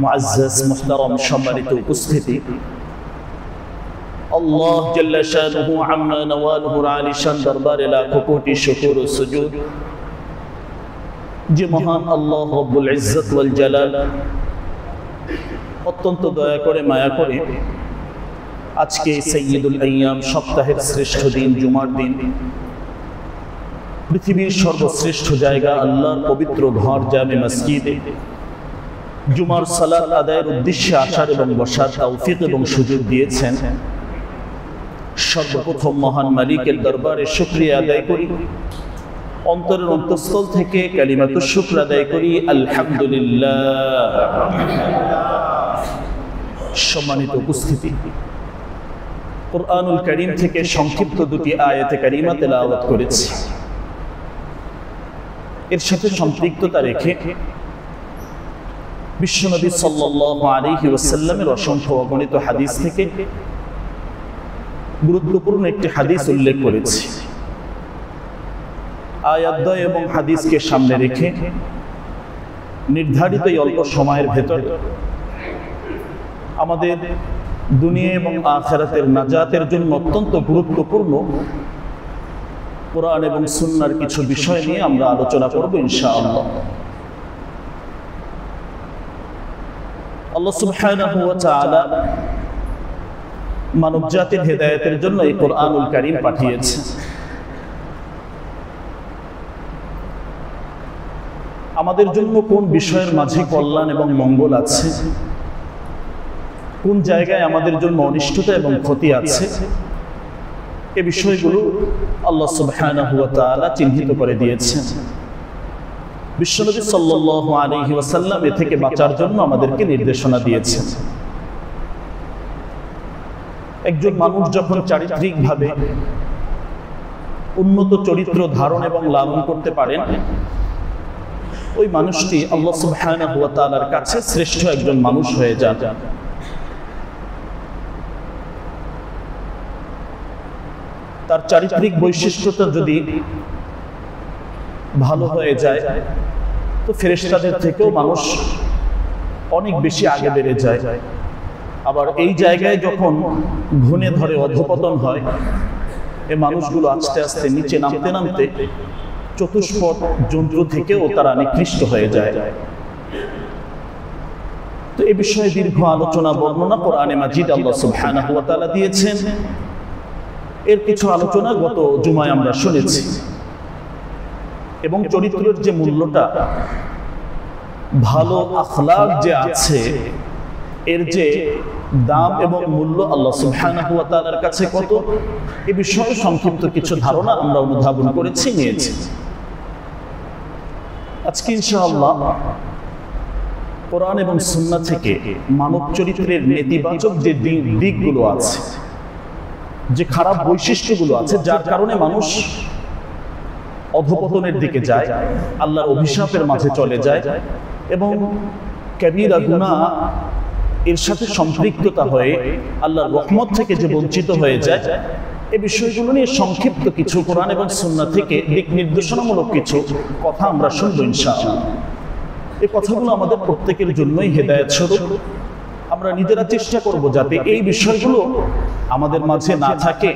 মুআজ্জাজ মুহতারাম সম্মানিত উপস্থিতি। আল্লাহ জাল্লা শানুহু আম্মা নওয়ালুহুর আলিশান দরবারে লাখো কোটি শুকর ও সুজুদ। যে মহান আল্লাহ রব্বুল ইজ্জত ওয়াল জালাল অত্যন্ত দয়া করে, মায়া করে আজকে সৈয়দুল আইয়াম সপ্তাহের শ্রেষ্ঠ দিন, জুমার দিন। পৃথিবীর সর্বশ্রেষ্ঠ জায়গা আল্লাহর পবিত্র ঘর জামে মসজিদে। জুমার সালাত আদায়ের উদ্দেশ্যে আসার এবং বসার তৌফিক এবং সুযোগ দিয়েছেন। সর্বপ্রথম মহান মালিকের দরবারে শুক্রিয়া আদায় করি। অন্তরের অন্তঃস্থল থেকে কালিমাত শুক্র আদায় করি। আলহামদুলিল্লাহ। সম্মানিত উপস্থিতি। কোরআনুল করিম থেকে সংক্ষিপ্ত দুটি আয়াতে কারিমা তেলাওয়াত করেছি। এর সাথে সম্পৃক্ততা রেখে বিশ্বনবী সাল্লাল্লাহু আলাইহি ওয়াসাল্লামের অসংখ্য অগণিত হাদিস থেকে গুরুত্বপূর্ণ একটি হাদিস উল্লেখ করেছি। আয়াদ্দয় এবং হাদিসকে সামনে রেখে নির্ধারিত অল্প সময়ের ভেতর আমাদের দুনিয়া এবং আখেরাতের নাজাতের জন্য অত্যন্ত গুরুত্বপূর্ণ কোরআন এবং সুন্নার কিছু বিষয় নিয়ে আমরা আলোচনা করব ইনশাআল্লাহ। আল্লাহ সুবহানাহু ওয়া তাআলা মানব জাতির হেদায়েতের জন্য এই কোরআনুল কারীম পাঠিয়েছে। আমাদের জন্য কোন বিষয়ের মাঝে কল্যাণ এবং মঙ্গল আছে? কোন জায়গায় আমাদের জন্য অনিষ্টতা এবং ক্ষতি আছে? এ বিষয়গুলো আল্লাহ সুবহানাহু ওয়া তাআলা চিহ্নিত করে দিয়েছেন। বিশ্বনবী সাল্লাল্লাহু আলাইহি ওয়াসাল্লাম এ থেকে বাঁচার জন্য আমাদেরকে নির্দেশনা দিয়েছেন। একজন মানুষ যখন চারিত্রিকভাবে উন্নত চরিত্র ধারণ এবং লালন করতে পারেন, ওই মানুষটি আল্লাহ কাছে শ্রেষ্ঠ একজন মানুষ হয়ে যান। তার চারিত্রিক বৈশিষ্ট্যটা যদি ভালো হয়ে যায় তো ফেরেশতাদের থেকেও মানুষ অনেক বেশি আগে বেড়ে যায়। আবার এই জায়গায় যখন ঘুনে ধরে অধপতন হয় এ মানুষগুলো আস্তে আস্তে নিচে নামতে নামতে চতুষ্পদ যন্ত্র থেকেও তারা নিকৃষ্ট হয়ে যায়। তো এ বিষয়ে দীর্ঘ আলোচনা বর্ণনা কোরআনে মাজিদ আল্লাহ সুবহানাহু ওয়া তাআলা দিয়েছেন। এর কিছু আলোচনা গত জুমায় আমরা শুনেছি। এবং চরিত্রের যে মূল্যটা ভালো আখলাক যে আছে এর যে দাম এবং মূল্য আল্লাহ সুবহানাহু কাছে কত? এ বিষয়ে সংক্ষিপ্ত কিছু ধারণা আমরা অনুধাবন করেছি নিয়েছি। আজকে ইনশাআল্লাহ কোরআন এবং সুন্নাহ থেকে মানব চরিত্রের নেতিবাচক যে দিকগুলো আছে যে খারাপ বৈশিষ্ট্যগুলো আছে যার কারণে মানুষ অধপতনের দিকে যায় আল্লাহর অভিশাপের মাঝে চলে যায় এবং কবিরা গুনাহ এর সাথে সম্পৃক্ততা হয়ে আল্লাহর রহমত থেকে যে বঞ্চিত হয়ে যায় এ বিষয়গুলো নিয়ে সংক্ষিপ্ত কিছু কোরআন এবং সুন্নাহ থেকে দিক নির্দেশনামূলক কিছু কথা আমরা শুনব ইনশাআল্লাহ। এই কথাগুলো আমাদের প্রত্যেকের জন্যই হেদায়েত স্বরূপ। আমরা নিজেরা চেষ্টা করব যাতে এই বিষয়গুলো আমাদের মাঝে না থাকে।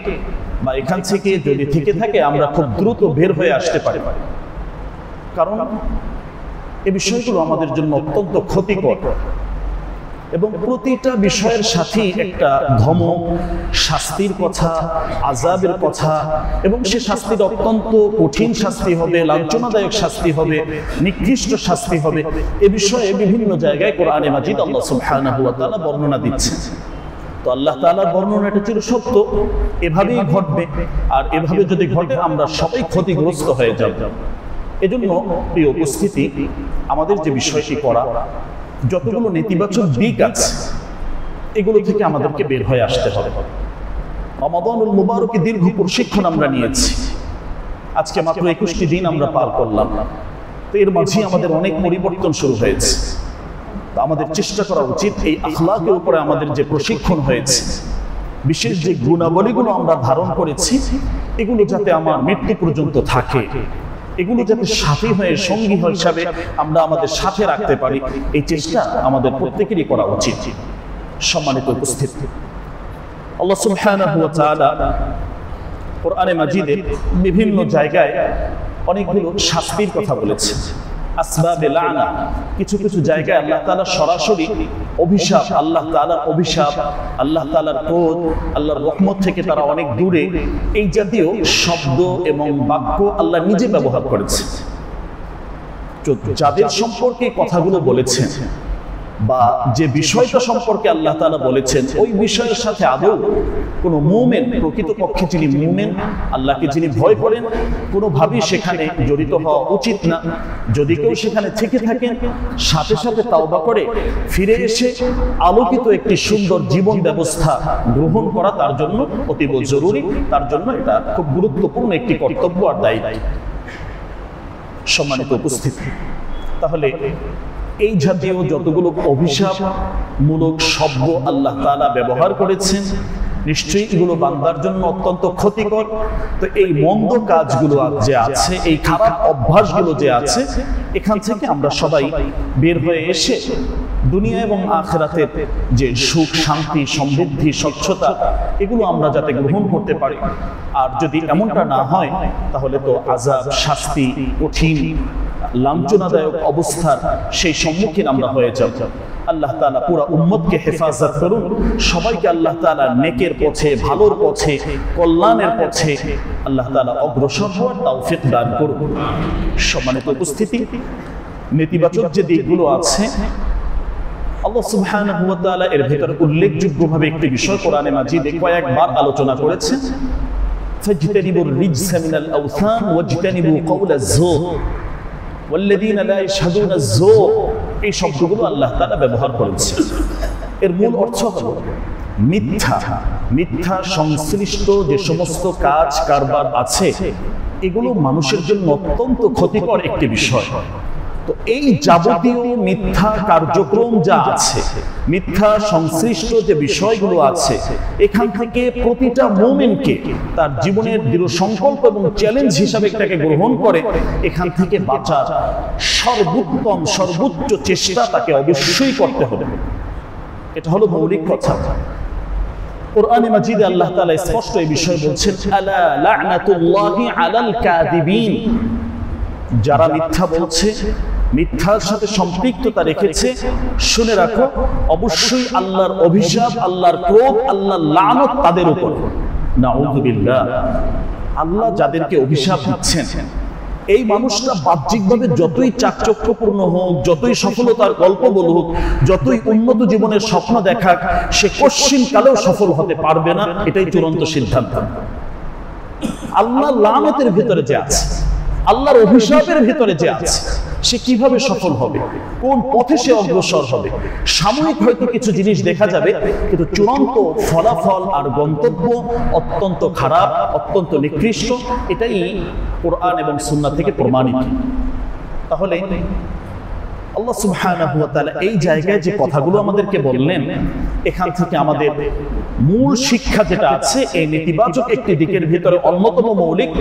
বা এখান থেকে যদি থেকে থাকে, আমরা খুব দ্রুত বের হয়ে আসতে পারি। কারণ এই বিষয়গুলো আমাদের জন্য অত্যন্ত ক্ষতিকর। এবং প্রতিটা বিষয়ের সাথে একটা ধমক শাস্তির কথা আজাবের কথা, এবং সে শাস্তির অত্যন্ত কঠিন শাস্তি হবে, লাঞ্ছনাদায়ক শাস্তি হবে, নিকৃষ্ট শাস্তি হবে। এ বিষয়ে বিভিন্ন জায়গায় কোরআনে মাজিদ আল্লাহ সুবহানাহু ওয়া তাআলা বর্ণনা দিচ্ছেন। তো আল্লাহ তাআলার বর্ণনাটা চির সত্য। এভাবেই ঘটবে। আর এভাবে যদি ঘটে, আমরা সবাই ক্ষতিগ্রস্ত হয়ে যাব। এজন্য প্রিয় উপস্থিতি, আমাদের যে বিষয়টি করা, যতগুলো নেতিবাচক দিক আছে, এগুলো থেকে আমাদেরকে বের হয়ে আসতে হবে। রমাদানুল মুবারকে দীর্ঘ প্রশিক্ষণ আমরা নিয়েছি। আজকে মাত্র একুশটি দিন আমরা পার করলাম। তো এর মাঝে আমাদের অনেক পরিবর্তন শুরু হয়েছে। আমাদের চেষ্টা করা উচিত এই আখলাকের উপরে আমাদের যে প্রশিক্ষণ হয়েছে, বিশেষ যে গুণাবলীগুলো আমরা ধারণ করেছি, এগুলো যাতে আমার মৃত্যু পর্যন্ত থাকে, এগুলো যাতে সাথী হয়ে, সঙ্গী হিসাবে আমরা আমাদের সাথে রাখতে পারি, এই চেষ্টা আমাদের প্রত্যেকেরই করা উচিত। সম্মানিত উপস্থিতি কোরআনে বিভিন্ন জায়গায় অনেকগুলো শাস্তির কথা বলেছে। কিছু কিছু জায়গায় আল্লাহ তাআলা সরাসরি অভিশাপ, আল্লাহ তাআলার অভিশাপ, আল্লাহ তাআলার ক্রোধ, আল্লাহর রহমত থেকে তারা অনেক দূরে। এই জাতীয় শব্দ এবং বাক্য আল্লাহ নিজে ব্যবহার করেছে। যাদের সম্পর্কে কথাগুলো বলেছেন বা যে বিষয়টা সম্পর্কে আল্লাহ তাআলা বলেছেন, ওই বিষয়ের সাথে আদৌ কোনো মুমেন প্রকৃতপক্ষে যিনি মুমেন, আল্লাহকে যিনি ভয় করেন, কোনোভাবেই সেখানে জড়িত হওয়া উচিত না। যদি কেউ সেখানে থেকে থাকেন সাথে সাথে তাওবা করে, ফিরে এসে আলোকিত একটি সুন্দর জীবন ব্যবস্থা গ্রহণ করা তার জন্য অতীব জরুরি, তার জন্য এটা খুব গুরুত্বপূর্ণ একটি কর্তব্য আর দায়িত্ব। সম্মানিত উপস্থিতি। তাহলে এই জাতীয় যতগুলো অভিশাপ মূলক শব্দ আল্লাহ তালা ব্যবহার করেছেন, নিশ্চয়ই এগুলো বান্দার জন্য অত্যন্ত ক্ষতিকর। তো এই মন্দ কাজগুলো যে আছে, এই খারাপ অভ্যাসগুলো যে আছে, এখান থেকে আমরা সবাই বের হয়ে এসে দুনিয়া এবং আখেরাতের যে সুখ, শান্তি, সমৃদ্ধি, স্বচ্ছতা, এগুলো আমরা যাতে গ্রহণ করতে পারি। আর যদি এমনটা না হয়, তাহলে তো আজাব শাস্তি, কঠিন, লাঞ্ছনাদায়ক অবস্থার সেই সম্মুখীন আমরা হয়ে যাব। আল্লাহ তাআলা পুরো উম্মতকে হেফাজত করুন। সবাইকে আল্লাহ তাআলা নেকের পথে, ভালোর পথে, কল্যাণের পথে আল্লাহ তাআলা অগ্রসর হওয়ার তৌফিক দান করুন। সম্মানিত উপস্থিতি, নেতিবাচক যে দিকগুলো আছে আল্লাহ সুবহানাহু ওয়া তাআলা এর ভিতরে উল্লেখযোগ্যভাবে একটি বিষয় কোরআনে মাজিদে কয়েকবার আলোচনা করেছেন ফাজতানিবুর রিজসা মিনাল আওসান ওয়াজতানিবু কাওলা যুর ওয়াল্লাযীনা লা ইয়াশহাদুনা যুর এই শব্দগুলো আল্লাহ তাআলা ব্যবহার করেছেন। এর মূল অর্থ হলো মিথ্যা মিথ্যা সংশ্লিষ্ট যে সমস্ত কাজ কারবার আছে, এগুলো মানুষের জন্য অত্যন্ত ক্ষতিকর একটি বিষয়। তো এই যাবতীয় মিথ্যা কার্যক্রম যা আছে, মিথ্যা সংশ্লিষ্ট যে বিষয়গুলো আছে, এখান থেকে প্রতিটা মোমেন্টকে তার জীবনের দৃঢ় সংকল্প এবং চ্যালেঞ্জ হিসাবে এটাকে গ্রহণ করে, এখান থেকে বাঁচার সর্বোত্তম, সর্বোচ্চ চেষ্টা তাকে অবশ্যই করতে হবে। এটা হলো মৌলিক কথা। কোরআনে মাজিদে আল্লাহ তাআলা স্পষ্ট এই বিষয় বলছেন যারা মিথ্যা বলছে মিথ্যার সাথে সম্পৃক্ততা রেখেছে। শুনে রাখো, অবশ্যই আল্লাহর অভিশাপ, আল্লাহর ক্রোধ, আল্লাহর লানত তাদের উপর। নাউযুবিল্লাহ আল্লাহ যাদেরকে অভিশাপ দিচ্ছেন, এই মানুষটা বাহ্যিকভাবে যতই চাকচক্যপূর্ণ হোক, যতই সফলতার গল্প বলুক, যতই উন্নত জীবনের স্বপ্ন দেখাক, সে কশ্চিন কালেও সফল হতে পারবে না, এটাই চূড়ান্ত সিদ্ধান্ত। আল্লাহ লানতের ভিতরে যে আছে। আল্লাহর অভিশাপের ভিতরে যে আছে, সে কীভাবে সফল হবে? কোন পথে সে অগ্রসর হবে? সাময়িক হয়তো কিছু জিনিস দেখা যাবে, কিন্তু চূড়ান্ত ফলাফল আর গন্তব্য অত্যন্ত খারাপ, অত্যন্ত নিকৃষ্ট, এটাই কোরআন এবং সুন্না থেকে প্রমাণিত। তাহলে আল্লাহ সুবহানাহু ওয়া তাআলা এই জায়গায় যে কথাগুলো আমাদেরকে বললেন, এখান থেকে আমাদের মূল শিক্ষা যেটা আছে, এই নেতিবাচক একটি দিকের ভিতরে অন্যতম মৌলিক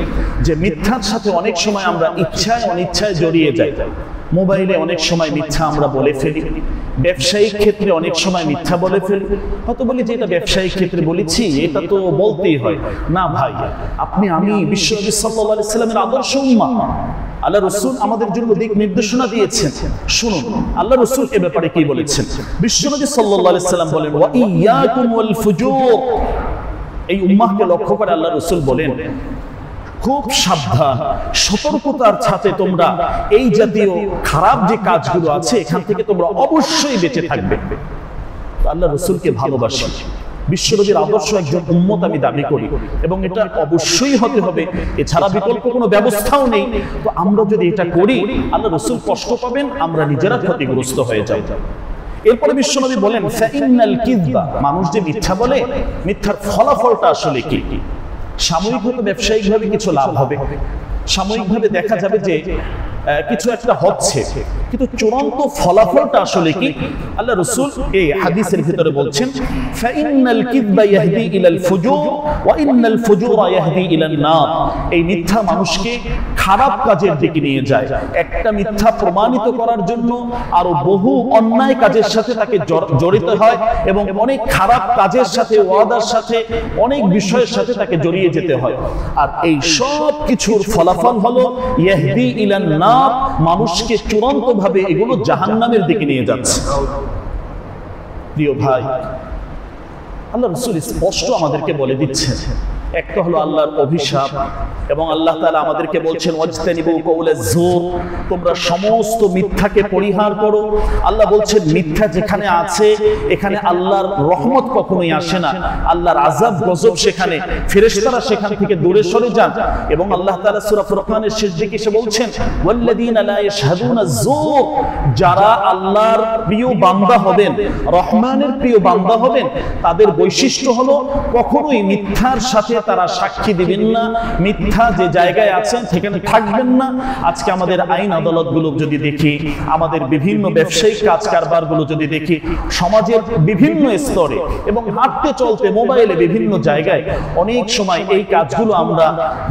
যে মিথ্যার সাথে অনেক সময় আমরা ইচ্ছায় অনিচ্ছায় জড়িয়ে যাই। মোবাইলে অনেক সময় মিথ্যা আমরা বলে ফেলি। ব্যবসায়িক ক্ষেত্রে অনেক সময় মিথ্যা বলে ফেলি। হয়তো বলি যে এটা ব্যবসায়িক ক্ষেত্রে বলেছি এটা তো বলতেই হয়। না ভাই আপনি আমি বিশ্বনবী সাল্লাল্লাহু আলাইহি সাল্লামের আদর্শ উম্মাহ। আল্লাহ রসুল আমাদের জন্য দিক নির্দেশনা দিয়েছেন। শুনুন আল্লাহ রসুল এ ব্যাপারে কি বলেছেন? বিশ্বনবী সাল্লাল্লাহু আলাইহি সাল্লাম বলেন ওয়া ইয়াকুম ওয়াল ফুজুর। এই উম্মাহকে লক্ষ্য করে আল্লাহ রসুল বলেন খুব সাবধান, সতর্কতার সাথে তোমরা এই জাতীয় খারাপ যে কাজগুলো আছে, এখান থেকে তোমরা অবশ্যই বেঁচে থাকবে। আল্লাহ রসুলকে ভালোবাসি। বিশ্বনবীর আদর্শ একজন উম্মত আমি দাবি করি এবং এটা অবশ্যই হতে হবে। এছাড়া বিকল্প কোনো ব্যবস্থাও নেই। তো আমরা যদি এটা করি, আল্লাহ রসুল কষ্ট পাবেন, আমরা নিজেরা ক্ষতিগ্রস্ত হয়ে যাই এরপরে বিশ্বনবী বলেন মানুষ যে মিথ্যা বলে, মিথ্যার ফলাফলটা আসলে কি? সাময়িকভাবে ব্যবসায়িকভাবে কিছু লাভ হবে। সাময়িকভাবে দেখা যাবে যে কিছু একটা হচ্ছে। কিন্তু চূড়ান্ত ফলাফলটা আসলে কি? আল্লাহ রসুল এই হাদিসের ভিতরে বলছেন, ফাইনাল কিযবা ইয়াহদি ইলাল ফুজুর ওয়া ইয়াহদি ইলান নার। এই মিথ্যা মানুষকে খারাপ কাজের দিকে নিয়ে যায়। একটা মিথ্যা প্রমাণিত করার জন্য আরও বহু অন্যায় কাজের সাথে তাকে জড়িত হয় এবং অনেক খারাপ কাজের সাথে, ওয়াদার সাথে, অনেক বিষয়ের সাথে তাকে জড়িয়ে যেতে হয়। আর এই সব কিছুর ফলাফল হলো, ইয়াহদি ইলান নার। মানুষকে চূড়ান্ত ভাবে এগুলো জাহান্নামের দিকে নিয়ে যাচ্ছে। প্রিয় ভাই আল্লাহ রসুল স্পষ্ট আমাদেরকে বলে দিচ্ছেন একটা হলো আল্লাহর অভিশাপ এবং আল্লাহ তাআলা আমাদেরকে বলছেন, ওয়াজতানিবু কওলা জোর তোমরা সমস্ত মিথ্যাকে পরিহার করো। আল্লাহ বলছেন, মিথ্যা যেখানে আছে, এখানে আল্লাহর রহমত কখনোই আসে না। আল্লাহর আযাব গজব সেখানে, ফেরেশতারা সেখান থেকে দূরে সরে যান। এবং আল্লাহ তাআলা সূরা ফুরকানের শেষ দিকে এসে বলছেন, ওয়াল্লাযীনা লা ইয়াশহাদুনা জোর যারা আল্লাহর প্রিয় বান্দা হবেন, রহমানের প্রিয় বান্দা হবেন, তাদের বৈশিষ্ট্য হলো কখনোই মিথ্যার সাথে তারা সাক্ষী দিবেন না, মিথ্যা যে জায়গায় আছেন, সেখানে থাকবেন না। আজকে আমাদের আইন আদালতগুলো যদি দেখি, আমাদের বিভিন্ন ব্যবসায়িক কাজ কারবারগুলো যদি দেখি, সমাজের বিভিন্ন স্তরে এবং হাঁটতে চলতে মোবাইলে বিভিন্ন জায়গায় অনেক সময় এই কাজগুলো আমরা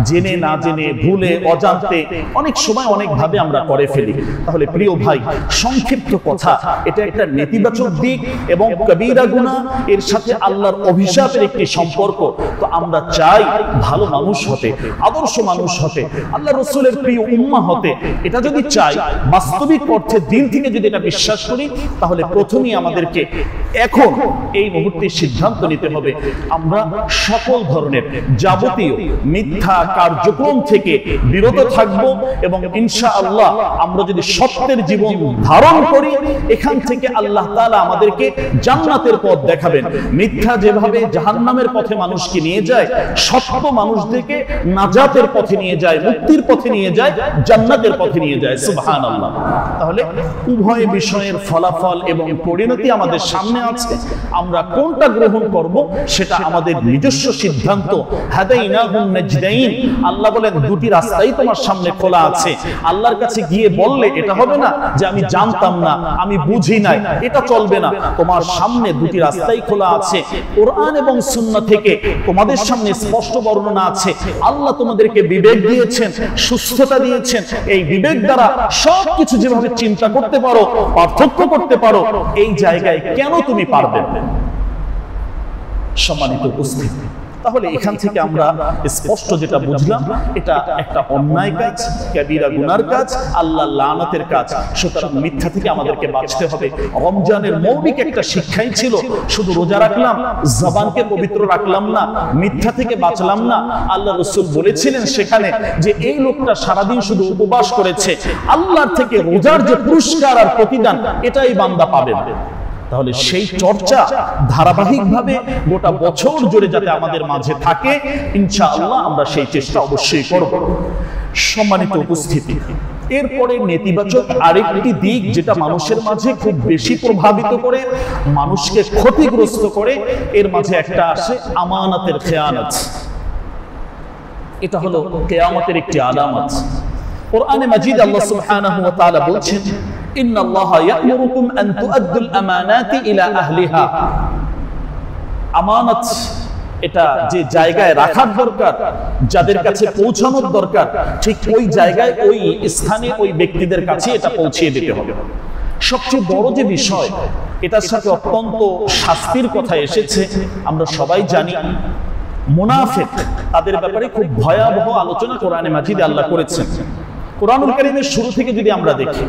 জেনে না জেনে, ভুলে, অজান্তে অনেক সময় অনেকভাবে আমরা করে ফেলি। তাহলে প্রিয় ভাই, সংক্ষিপ্ত কথা, এটা একটা নেতিবাচক দিক এবং কবিরা গুনাহ, এর সাথে আল্লাহর অভিশাপের একটি সম্পর্ক। তো আমরা চাই ভালো মানুষ হতে, আদর্শ মানুষ হতে, আল্লাহ রসুলের প্রিয় উম্মা হতে, এটা যদি চাই, বাস্তবিক অর্থে দিন থেকে যদি এটা বিশ্বাস করি, তাহলে প্রথমেই আমাদেরকে এখন এই মুহূর্তে সিদ্ধান্ত নিতে হবে, আমরা সকল ধরনের যাবতীয় মিথ্যা কার্যক্রম থেকে বিরত থাকব এবং ইনশা আল্লাহ আমরা যদি সত্যের জীবন ধারণ করি, এখান থেকে আল্লাহ তাআলা আমাদেরকে জান্নাতের পথ দেখাবেন। মিথ্যা যেভাবে জাহান্নামের পথে মানুষকে নিয়ে যায় সত্য মানুষদেরকে নাজাতের পথে নিয়ে যায়, মুক্তির পথে নিয়ে যায়, জান্নাতের পথে নিয়ে যায়, সুবহানাল্লাহ। তাহলে উভয় বিষয়ের ফলাফল এবং পরিণতি আমাদের সামনে আছে। আমরা কোনটা গ্রহণ করব সেটা আমাদের নিজস্ব সিদ্ধান্ত। আল্লাহ বলেন, দুটি রাস্তাই তোমার সামনে খোলা আছে। আল্লাহর কাছে গিয়ে বললে এটা হবে না যে আমি জানতাম না, আমি বুঝি নাই, এটা চলবে না। তোমার সামনে দুটি রাস্তাই খোলা আছে। কোরআন এবং সুন্নাহ থেকে তোমাদের সামনে স্পষ্ট বর্ণনা আছে। আল্লাহ তোমাদেরকে বিবেক দিয়েছেন, সুস্থতা দিয়েছেন। এই বিবেক দ্বারা সব কিছু যেভাবে চিন্তা করতে পারো, পার্থক্য করতে পারো, এই জায়গায় কেন তুমি পারবে সম্মানিত উপস্থিতি। তাহলে এখান থেকে আমরা স্পষ্ট যেটা বুঝলাম এটা একটা অন্যায় কাজ ক্যাবিরা গুনার কাজ আল্লাহ লানাতের কাজ। সুতরাং মিথ্যা থেকে আমাদেরকে বাঁচতে হবে। রমজানের মৌলিক একটা শিক্ষাই ছিল শুধু রোজা রাখলাম জবানকে পবিত্র রাখলাম না মিথ্যা থেকে বাঁচলাম না। আল্লাহ রসুল বলেছিলেন সেখানে যে এই লোকটা সারাদিন শুধু উপবাস করেছে। আল্লাহর থেকে রোজার যে পুরস্কার আর প্রতিদান এটাই বান্দা পাবে। তাহলে সেই চর্চা ধারাবাহিকভাবে গোটা বছর জুড়ে যাতে আমাদের মাঝে থাকে ইনশাআল্লাহ আমরা সেই চেষ্টা অবশ্যই করব। সম্মানিত উপস্থিতি। এরপরে নেতিবাচক আরেকটি দিক যেটা মানুষের মাঝে খুব বেশি প্রভাবিত করে মানুষকে ক্ষতিগ্রস্ত করে এর মাঝে একটা আসে আমানাতের খেয়ানত। এটা হলো কেয়ামতের একটি আলামত। কোরআনে মাজিদ আল্লাহ সুবহানাহু ওয়া তাআলা বলছেন আল্লাহা ইয়া'মুরুকুম আন তুআদ্দুল আমানাতি ইলা আহলিহা। আমানত এটা যে জায়গায় রাখার দরকার, যাদের কাছে পৌঁছানোর দরকার, ঠিক ওই জায়গায় ওই স্থানে ওই ব্যক্তিদের কাছে এটা পৌঁছিয়ে দিতে হবে। সবচেয়ে বড় যে বিষয়, এটার সাথে অত্যন্ত শাস্তির কথা এসেছে, আমরা সবাই জানি। মুনাফিক, তাদের ব্যাপারে খুব ভয়াবহ আলোচনা কোরআনে মাজিদে আল্লাহ করেছেন। কোরআনুল কারীমের শুরু থেকে যদি আমরা দেখি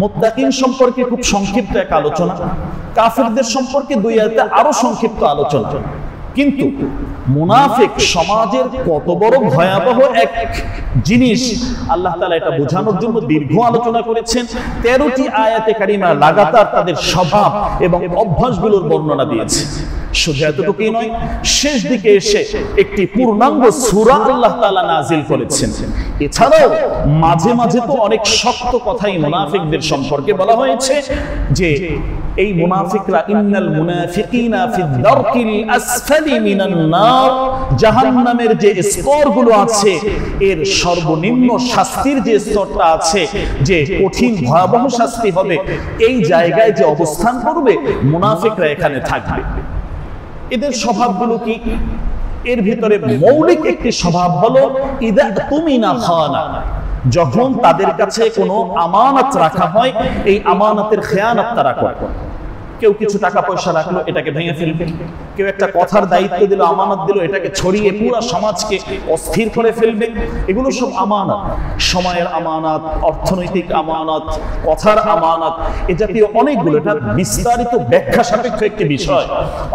মুত্তাকিন সম্পর্কে খুব সংক্ষিপ্ত এক আলোচনা, কাফিরদের সম্পর্কে দুই আয়াতে আরও সংক্ষিপ্ত আলোচনা। কিন্তু মুনাফিক সমাজের কত বড় ভয়াবহ এক জিনিস আল্লাহ তাআলা এটা বোঝানোর জন্য দীর্ঘ আলোচনা করেছেন। তেরোটি আয়াতে কারিমা লাগাতার তাদের স্বভাব এবং অভ্যাসগুলোর বর্ণনা দিয়েছে। শুধু এতটুকুই নয় শেষ দিকে এসে একটি পূর্ণাঙ্গ সূরা আল্লাহ তাআলা নাজিল করেছেন। এছাড়াও মাঝে মাঝে তো অনেক শক্ত কথাই মুনাফিকদের সম্পর্কে বলা হয়েছে যে এই মুনাফিকরা ইন্নাল মুনাফিকিনা দারকিল আসফালি মিনান নার। জাহান্নামের যে স্তরগুলো আছে এর সর্বনিম্ন শাস্তির যে স্তরটা আছে যে কঠিন ভয়াবহ শাস্তি হবে এই জায়গায় যে অবস্থান করবে মুনাফিকরা এখানে থাকবে। এদের স্বভাবগুলো কি? এর ভিতরে মৌলিক একটি স্বভাব হলো ইদা তুমি না খানা। যখন তাদের কাছে কোনো আমানত রাখা হয় এই আমানতের খেয়ানত তারা করে। কেউ কিছু টাকা পয়সা রাখল, এটাকে ভেঙে ফেলবে কেউ একটা কথার দায়িত্ব দিল, আমানত দিল, এটাকে ছড়িয়ে পুরো সমাজকে অস্থির করে ফেলবে। এগুলো সব আমানত। সময়ের আমানত, অর্থনৈতিক আমানত, কথার আমানত, এ জাতীয় অনেকগুলো, এটা বিস্তারিত ব্যাখ্যা সাপেক্ষ একটি বিষয়।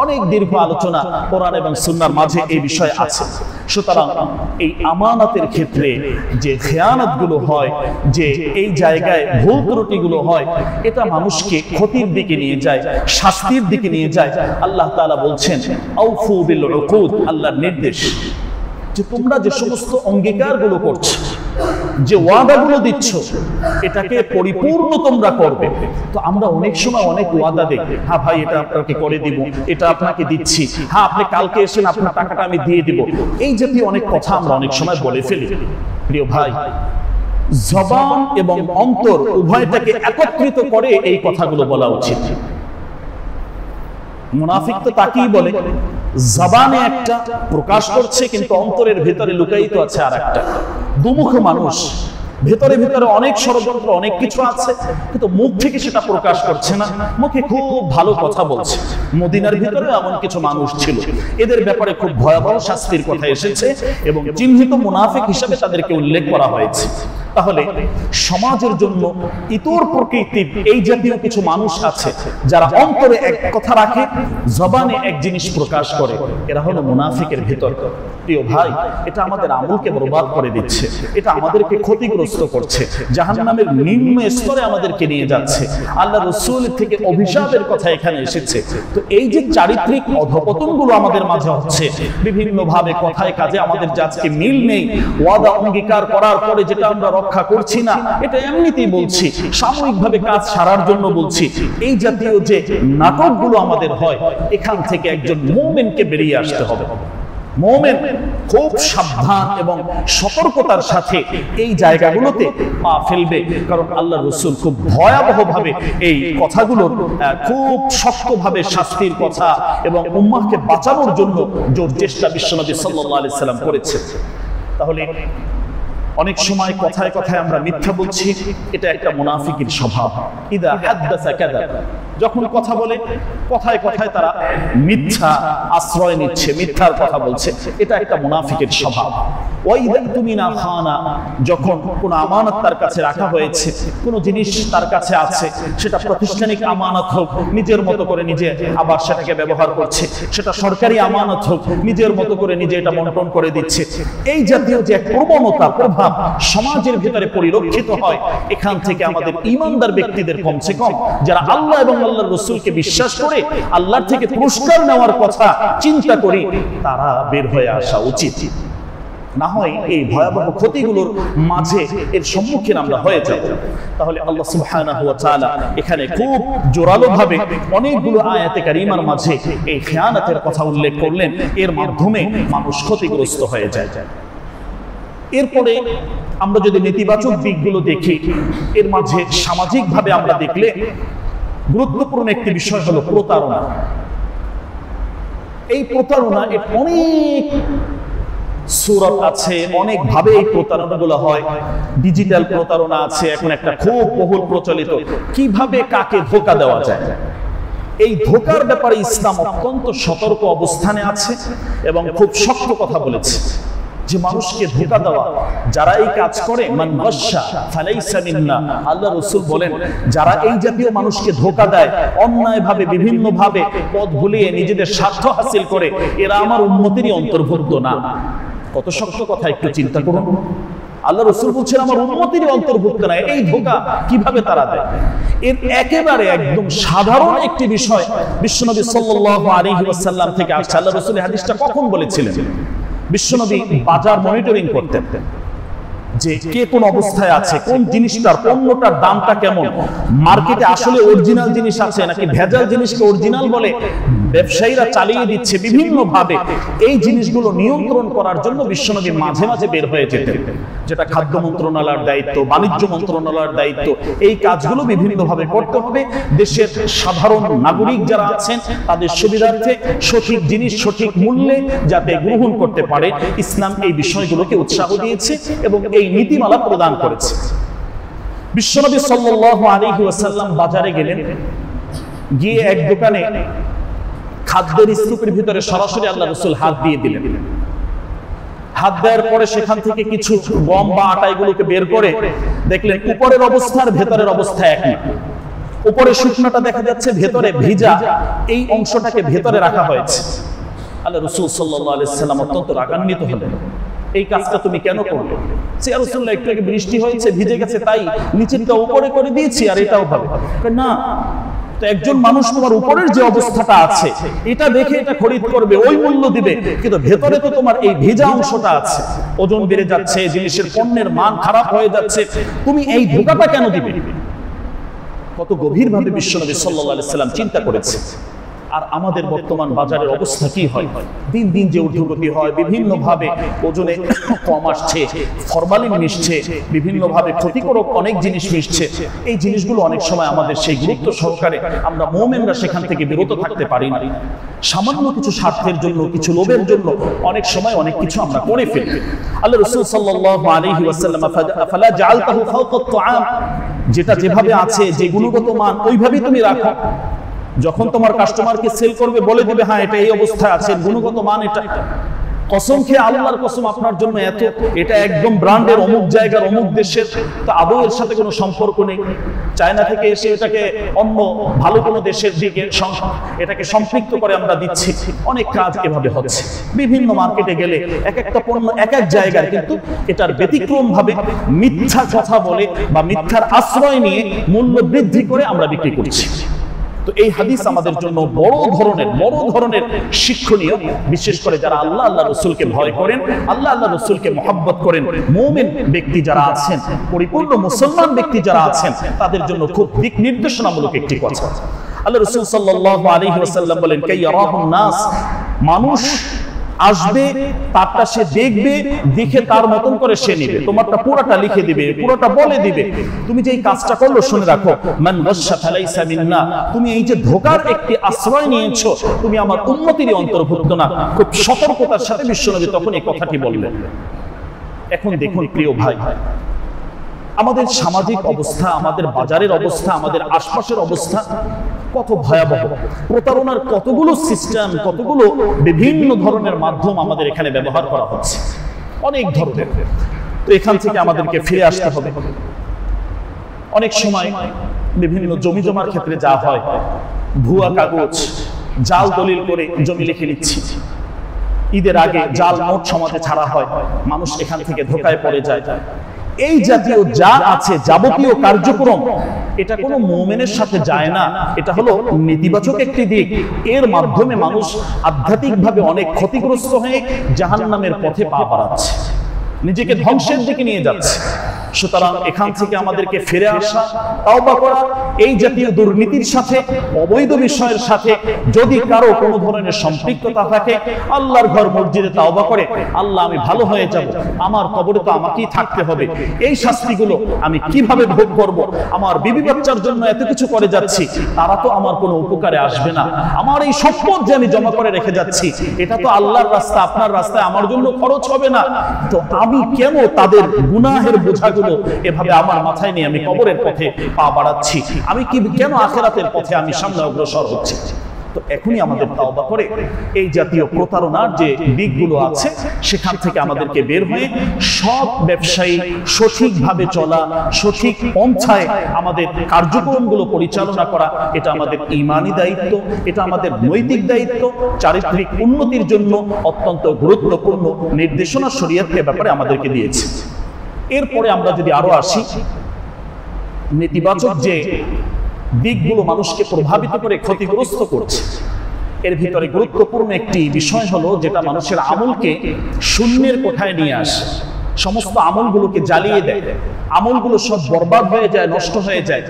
অনেক দীর্ঘ আলোচনা কোরআন এবং সুন্নার মাঝে এই বিষয় আছে। সুতরাং এই আমানতের ক্ষেত্রে যে খেয়ানতগুলো হয়, যে এই জায়গায় ভুল ত্রুটিগুলো হয়, এটা মানুষকে ক্ষতির দিকে নিয়ে যায়, শাস্তির দিকে নিয়ে যায়। আল্লাহ তাআলা বলছেন আল্লাহর নির্দেশ। যে তোমরা যে সমস্ত অঙ্গীকারগুলো করছ যে ওয়াদাগুলো দিচ্ছ, এটাকে পরিপূর্ণ তোমরা করবে। তো আমরা অনেক সময় অনেক ওয়াদা দিই হ্যাঁ ভাই, এটা আপনাকে করে দিব, এটা আপনাকে দিচ্ছি। হ্যাঁ আপনি কালকে এসেন আপনার টাকাটা আমি দিয়ে দিব। এই জাতীয় অনেক কথা আমরা অনেক সময় বলে ফেলি। প্রিয় ভাই, জবান এবং অন্তর উভয়টাকে একত্রিত করে এই কথাগুলো বলা উচিত। মুনাফিক তো তাকেই বলে জবানে একটা প্রকাশ করছে কিন্তু অন্তরের ভেতরে লুকায়িত আছে আর একটা দুমুখ মানুষ ভেতরে ভেতরে অনেক ষড়যন্ত্র, অনেক কিছু আছে, কিন্তু মুখ থেকে সেটা প্রকাশ করছে না। মুখে খুব ভালো কথা বলছে। মদিনার ভিতরে এমন কিছু মানুষ ছিল। এদের ব্যাপারে খুব ভয়াবহ শাস্তির কথা এসেছে এবং চিহ্নিত মুনাফিক হিসাবে তাদেরকে উল্লেখ করা হয়েছে। তাহলে সমাজের জন্য ইতর প্রকৃতির এই জাতীয় কিছু মানুষ আছে, যারা অন্তরে এক কথা রাখে, জবানে এক জিনিস প্রকাশ করে। এরা হলো মুনাফিকের ভিতর। প্রিয় ভাই, এটা আমাদের আমলকে বরবাদ করে দিচ্ছে। এটা আমাদেরকে ক্ষতিগ্রস্ত করছে। জাহান্নামের নিম্ন স্তরে আমাদেরকে নিয়ে যাচ্ছে। আল্লাহ রসুল থেকে অভিশাপের কথা এখানে এসেছে। তো এই যে চারিত্রিক অধপতনগুলো আমাদের মাঝে হচ্ছে বিভিন্ন ভাবে কথায় কাজে আমাদের যে আজকে মিল নেই, ওয়াদা অঙ্গীকার করার পরে যেটা আমরা রক্ষা করছি না, এটা এমনিতেই বলছি, সাময়িকভাবে কাজ সারার জন্য বলছি। এই জাতীয় যে নাটকগুলো আমাদের হয়, এখান থেকে একজন মোমেনকে বেরিয়ে আসতে হবে। মোমেন খুব সাবধান এবং সতর্কতার সাথে এই জায়গাগুলোতে পা ফেলবে। কারণ আল্লাহ রসুল খুব ভয়াবহ ভাবে এই কথাগুলো খুব শক্তভাবে শাস্তির কথা এবং উম্মাহকে বাঁচানোর জন্য জোর চেষ্টা বিশ্বনবী সাল্লাহ সাল্লাম করেছে তাহলে অনেক সময় কথায় কথায় আমরা মিথ্যা বলছি, এটা একটা মুনাফিকের স্বভাব। ইদা হাদ্দাসা কাদা যখন কথা বলে, কথায় কথায় তারা মিথ্যা আশ্রয় নিচ্ছে, মিথ্যার কথা বলছে। এটা একটা মুনাফিকের স্বভাব। সেটাকে ব্যবহার করছে, সেটা সরকারি আমানত হোক, নিজের মতো করে নিজে এটা করে দিচ্ছে। এই জাতীয় যে প্রভাব সমাজের ভিতরে পরিলক্ষিত হয়, এখান থেকে আমাদের ইমানদার ব্যক্তিদের কমসে কম, যারা আল্লাহ এবং আল্লাহর রসুলকে বিশ্বাস করে আল্লাহর থেকে পুরস্কার নেওয়ার কথা চিন্তা করি তারা বের হয়ে আসা উচিত। না হয় এই ভয়াবহ ক্ষতিগুলোর মাঝে এর সম্মুখীন আমরা হয়ে যাব। তাহলে আল্লাহ সুবহানাহু ওয়া তাআলা এখানে খুব জোরালো ভাবে অনেকগুলো আয়াতে কারিমার মাঝে এই খেয়ানাতের কথা উল্লেখ করলেন। এর মাধ্যমে মানুষ ক্ষতিগ্রস্ত হয়ে যায়। এরপরে আমরা যদি নেতিবাচক দিকগুলো দেখি এর মাঝে সামাজিকভাবে আমরা দেখলে গুরুত্বপূর্ণ একটি বিষয় হলো প্রতারণা। এই প্রতারণা অনেক সুরত আছে অনেক ভাবে এই প্রতারণাগুলো হয়। ডিজিটাল প্রতারণা আছে, এখন একটা খুব বহুল প্রচলিত। কীভাবে কাকে ধোকা দেওয়া যায়? এই ধোকার ব্যাপারে ইসলাম অত্যন্ত সতর্ক অবস্থানে আছে এবং খুব শক্ত কথা বলেছে। যে মানুষকে ধোকা দেওয়া যারা এই কাজ করে আল্লাহ রসুল বলেন, যারা এই জাতীয় মানুষকে ধোকা দেয় অন্যায় ভাবে বিভিন্ন ভাবে পথ ভুলিয়ে নিজেদের স্বার্থ হাসিল করে, এরা আমার উন্নতিরই অন্তর্ভুক্ত না। কত শক্ত কথা, একটু চিন্তা করুন। আল্লাহ রসুল বলছেন, আমার উন্মতির অন্তর্ভুক্ত নয় এই ধোকা কীভাবে তারা দেয়? এর একেবারে একদম সাধারণ একটি বিষয়, বিশ্বনবী সাল্লাল্লাহু আলাইহি ওয়াসাল্লাম থেকে আসছে। আল্লাহ রসুল হাদিসটা কখন বলেছিলেন? বিশ্বনবী বাজার মনিটরিং করতেন যে কে কোন অবস্থায় আছে, কোন জিনিসটার, পণ্যটার দামটা কেমন, মার্কেটে আসলে অরিজিনাল জিনিস আছে নাকি ভেজাল জিনিসকে অরিজিনাল বলে ব্যবসায়ীরা চালিয়ে দিচ্ছে বিভিন্ন ভাবে এই জিনিসগুলো নিয়ন্ত্রণ করার জন্য বিশ্বনবী মাঝে মাঝে বের হয়ে যেতেন। যেটা খাদ্য মন্ত্রণালয়ের দায়িত্ব, বাণিজ্য মন্ত্রণালয়ের দায়িত্ব, এই কাজগুলো বিভিন্ন ভাবে করতে হবে। দেশের সাধারণ নাগরিক যারা আছেন, তাদের সুবিধার্থে সঠিক জিনিস, সঠিক মূল্যে যাতে গ্রহণ করতে পারে, ইসলাম এই বিষয়গুলোকে উৎসাহ দিয়েছে এবং এই নীতিমালা প্রদান করেছে। বিশ্বনবী সাল্লাল্লাহু আলাইহি ওয়াসাল্লাম বাজারে গেলেন, গিয়ে এক দোকানে খাদ্যের স্তূপের ভিতরে সরাসরি আল্লাহ রসুল হাত দিয়ে দিলেন। হাত দেওয়ার পরে সেখান থেকে কিছু গম বা আটা এগুলোকে বের করে দেখলেন উপরের অবস্থা আর ভেতরের অবস্থা এক না উপরে শুকনোটা দেখা যাচ্ছে ভেতরে ভিজা, এই অংশটাকে ভেতরে রাখা হয়েছে। আল্লাহ রসুল আলাইসাল্লাম অত্যন্ত রাগান্বিত হলেন। এই কাজটা তুমি কেন করলে? সে রসুল্লাহ একটু আগে বৃষ্টি হয়েছে, ভিজে গেছে, তাই নিচেরটা উপরে করে দিয়েছি আর এটাও হবে না তো একজন মানুষ তোমার উপরের যে অবস্থাটা আছে, এটা দেখে এটা খরিদ করবে, ওই মূল্য দিবে। কিন্তু ভেতরে তো তোমার এই ভেজা অংশটা আছে। ওজন বেড়ে যাচ্ছে, জিনিসের পণ্যের মান খারাপ হয়ে যাচ্ছে। তুমি এই ধোকাটা কেন দিবে? কত গভীরভাবে বিশ্বনবী সাল্লাহ সাল্লাম চিন্তা করেছে আর আমাদের বর্তমান বাজারের অবস্থা কি হয়? দিন দিন যে ঊর্ধ্বগতি হয় বিভিন্ন ভাবে ওজনে কম আসছে ফরমালিন মিশছে বিভিন্ন ভাবে ক্ষতিকারক অনেক জিনিস মিশছে। এই জিনিসগুলো অনেক সময় আমাদের সেই গুরুত্ব সহকারে আমরা মোমেনরা সেখান থেকে বিরত থাকতে পারি না। সামান্য কিছু স্বার্থের জন্য কিছু লোভের জন্য অনেক সময় অনেক কিছু আমরা করে ফেলি। আল্লাহ রসুল সাল্লাল্লাহু আলাইহি ওয়াসাল্লাম ফালা জাআলতাহু ফাওকা আত-তাআম যেটা যেভাবে আছে যে গুণগত মান ওইভাবেই তুমি রাখো যখন তোমার কাস্টমারকে সেল করবে বলে দিবে হ্যাঁ এটা এই অবস্থায় আছে গুণগত মান এটা। কসম খেয়ে আল্লাহর কসম আপনার জন্য এত এটা একদম ব্র্যান্ডের অমুক জায়গার অমুক দেশের। তো আদৌ এর সাথে কোনো সম্পর্ক নেই। চায়না থেকে এসে এটাকে অন্য ভালো কোনো দেশের দিকে এটাকে সম্পৃক্ত করে আমরা দিচ্ছি। অনেক কাজ এভাবে হচ্ছে। বিভিন্ন মার্কেটে গেলে এক একটা পণ্য এক এক জায়গায় কিন্তু এটার ব্যতিক্রম ভাবে মিথ্যা কথা বলে বা মিথ্যার আশ্রয় নিয়ে মূল্য বৃদ্ধি করে আমরা বিক্রি করছি। তো এই হাদিস আমাদের জন্য বড় ধরনের বড় ধরনের শিক্ষণীয়, বিশেষ করে যারা আল্লাহ আল্লাহ রসুলকে ভয় করেন, আল্লাহ আল্লাহ রসুলকে মহাব্বত করেন, মোমেন ব্যক্তি যারা আছেন, পরিপূর্ণ মুসলমান ব্যক্তি যারা আছেন, তাদের জন্য খুব দিক নির্দেশনামূলক একটি কথা। আল্লাহ রসুল সাল্লাহ আলী বলেন কে নাস মানুষ আসবে, তারটা সে দেখবে, দেখে তার মতন করে সে নিবে। তোমারটা পুরোটা লিখে দিবে, পুরোটা বলে দিবে। তুমি যে এই কাজটা করল, শুনে রাখো। তুমি এই যে ধোকার একটি আশ্রয় নিয়েছো, তুমি আমার উন্নতির অন্তর্ভুক্ত না। খুব সতর্কতার সাথে বিশ্বনবী তখন এই কথাটি বললেন। এখন দেখুন, প্রিয় ভাই, আমাদের সামাজিক অবস্থা, আমাদের বাজারের অবস্থা, আমাদের আশপাশের অবস্থা কত ভয়াবহ, প্রতারণার কতগুলো সিস্টেম কতগুলো বিভিন্ন ধরনের মাধ্যম আমাদের এখানে ব্যবহার করা হচ্ছে। অনেক ধরনের। তো এখান থেকে আমাদেরকে ফিরে আসতে হবে। অনেক সময় বিভিন্ন জমি জমার ক্ষেত্রে যা হয়, ভুয়া কাগজ, জাল দলিল করে জমি লিখে নিচ্ছি। ঈদের আগে জাল নোট সমাজে ছাড়া হয়, মানুষ এখান থেকে ধোকায় পড়ে যায়। এই জাতীয় যা আছে, যাবতীয় কার্যক্রম, এটা কোনো মোমেনের সাথে যায় না। এটা হলো নেতিবাচক একটি দিক। এর মাধ্যমে মানুষ আধ্যাত্মিকভাবে অনেক ক্ষতিগ্রস্ত হয়ে জাহান নামের পথে পা বাড়াচ্ছে। নিজেকে ধ্বংসের দিকে নিয়ে যাচ্ছে। সুতরাং এখান থেকে আমাদেরকে ফিরে আসা তাওবা করা এই জাতীয় দুর্নীতির সাথে অবৈধ বিষয়ের সাথে যদি কারও কোনো ধরনের সম্পৃক্ততা থাকে আল্লাহর ঘর মসজিদে তাওবা করে আল্লাহ আমি ভালো হয়ে যাব আমার কবরে তো আমাকেই থাকতে হবে এই শাস্তিগুলো আমি কীভাবে ভোগ করব আমার বিবি বাচ্চার জন্য এত কিছু করে যাচ্ছি তারা তো আমার কোনো উপকারে আসবে না। আমার এই সম্পদ যে আমি জমা করে রেখে যাচ্ছি এটা তো আল্লাহর রাস্তা আপনার রাস্তায় আমার জন্য খরচ হবে না তো আমি কেন তাদের গুনাহের বোঝাগুলো এভাবে আমার মাথায় নিয়ে আমি কবরের পথে পা বাড়াচ্ছি? আমি কি কেন আখেরাতের পথে আমি সামনে অগ্রসর হচ্ছি? তো এখনই আমাদের তাওবা করে। এই জাতীয় প্রতারণার যে দিকগুলো আছে, সেখান থেকে আমাদেরকে বের হয়ে সব ব্যবসায়ী, সঠিকভাবে চলা, সঠিক পন্থায় আমাদের কার্যক্রমগুলো পরিচালনা করা, এটা আমাদের ইমানি দায়িত্ব, এটা আমাদের নৈতিক দায়িত্ব, চারিত্রিক উন্নতির জন্য অত্যন্ত গুরুত্বপূর্ণ নির্দেশনা শরীয়তকে ব্যাপারে আমাদেরকে দিয়েছে। এরপরে আমরা যদি আরও আসি, নেতিবাচক যে দিকগুলো মানুষকে প্রভাবিত করে, ক্ষতিগ্রস্ত করছে। এর ভিতরে গুরুত্বপূর্ণ একটি বিষয় হলো যেটা মানুষের আমলকে শূন্যের কোঠায় নিয়ে আসে। সমস্ত আমলগুলোকে জ্বালিয়ে দেয়। আমলগুলো সব বরবাদ হয়ে যায়, নষ্ট হয়ে যায়।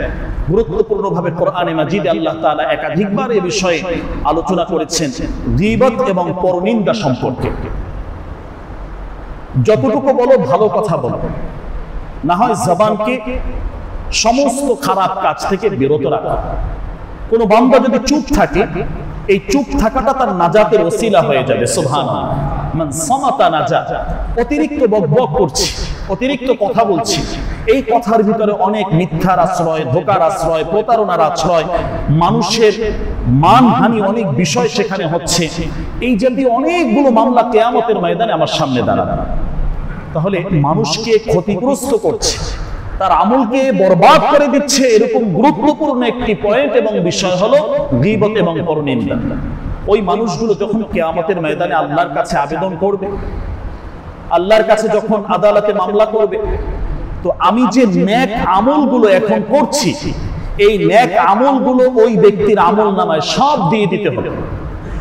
গুরুত্বপূর্ণভাবে কোরআনে মাজিদ আল্লাহ তাআলা একাধিকবার এই বিষয়ে আলোচনা করেছেন, গীবত এবং পরনিন্দা সম্পর্কে। যতটুকু বলো, ভালো কথা বলো। না হয় জবানকে সমস্ত খারাপ কাজ থেকে বিরত রাখা। কোনো বান্দা যদি চুপ থাকে, এই চুপ থাকাটা তার নাজাতের ওসিলা হয়ে যাবে মান সামাতা নাজা অতিরিক্ত বকবক করছি, অতিরিক্ত কথা বলছি। এই কথার ভিতরে অনেক মিথ্যার আশ্রয়, ধোকার আশ্রয়, প্রতারণার আশ্রয়, মানুষের মানহানি অনেক বিষয় সেখানে হচ্ছে। এই জাতীয় অনেকগুলো মামলা কেয়ামতের ময়দানে আমার সামনে দাঁড়াবে। তাহলে মানুষকে ক্ষতিগ্রস্ত করছে। তার আমলকে বরবাদ করে দিচ্ছে এরকম গুরুত্বপূর্ণ একটি পয়েন্ট এবং বিষয় হলো গীবত এবং পরনিন্দা ওই মানুষগুলো যখন কেয়ামতের ময়দানে আল্লাহর কাছে আবেদন করবে, আল্লাহর কাছে যখন আদালতে মামলা করবে, তো আমি যে ন্যাক আমলগুলো এখন করছি, এই ন্যাক আমলগুলো ওই ব্যক্তির আমল নামায় সব দিয়ে দিতে হবে।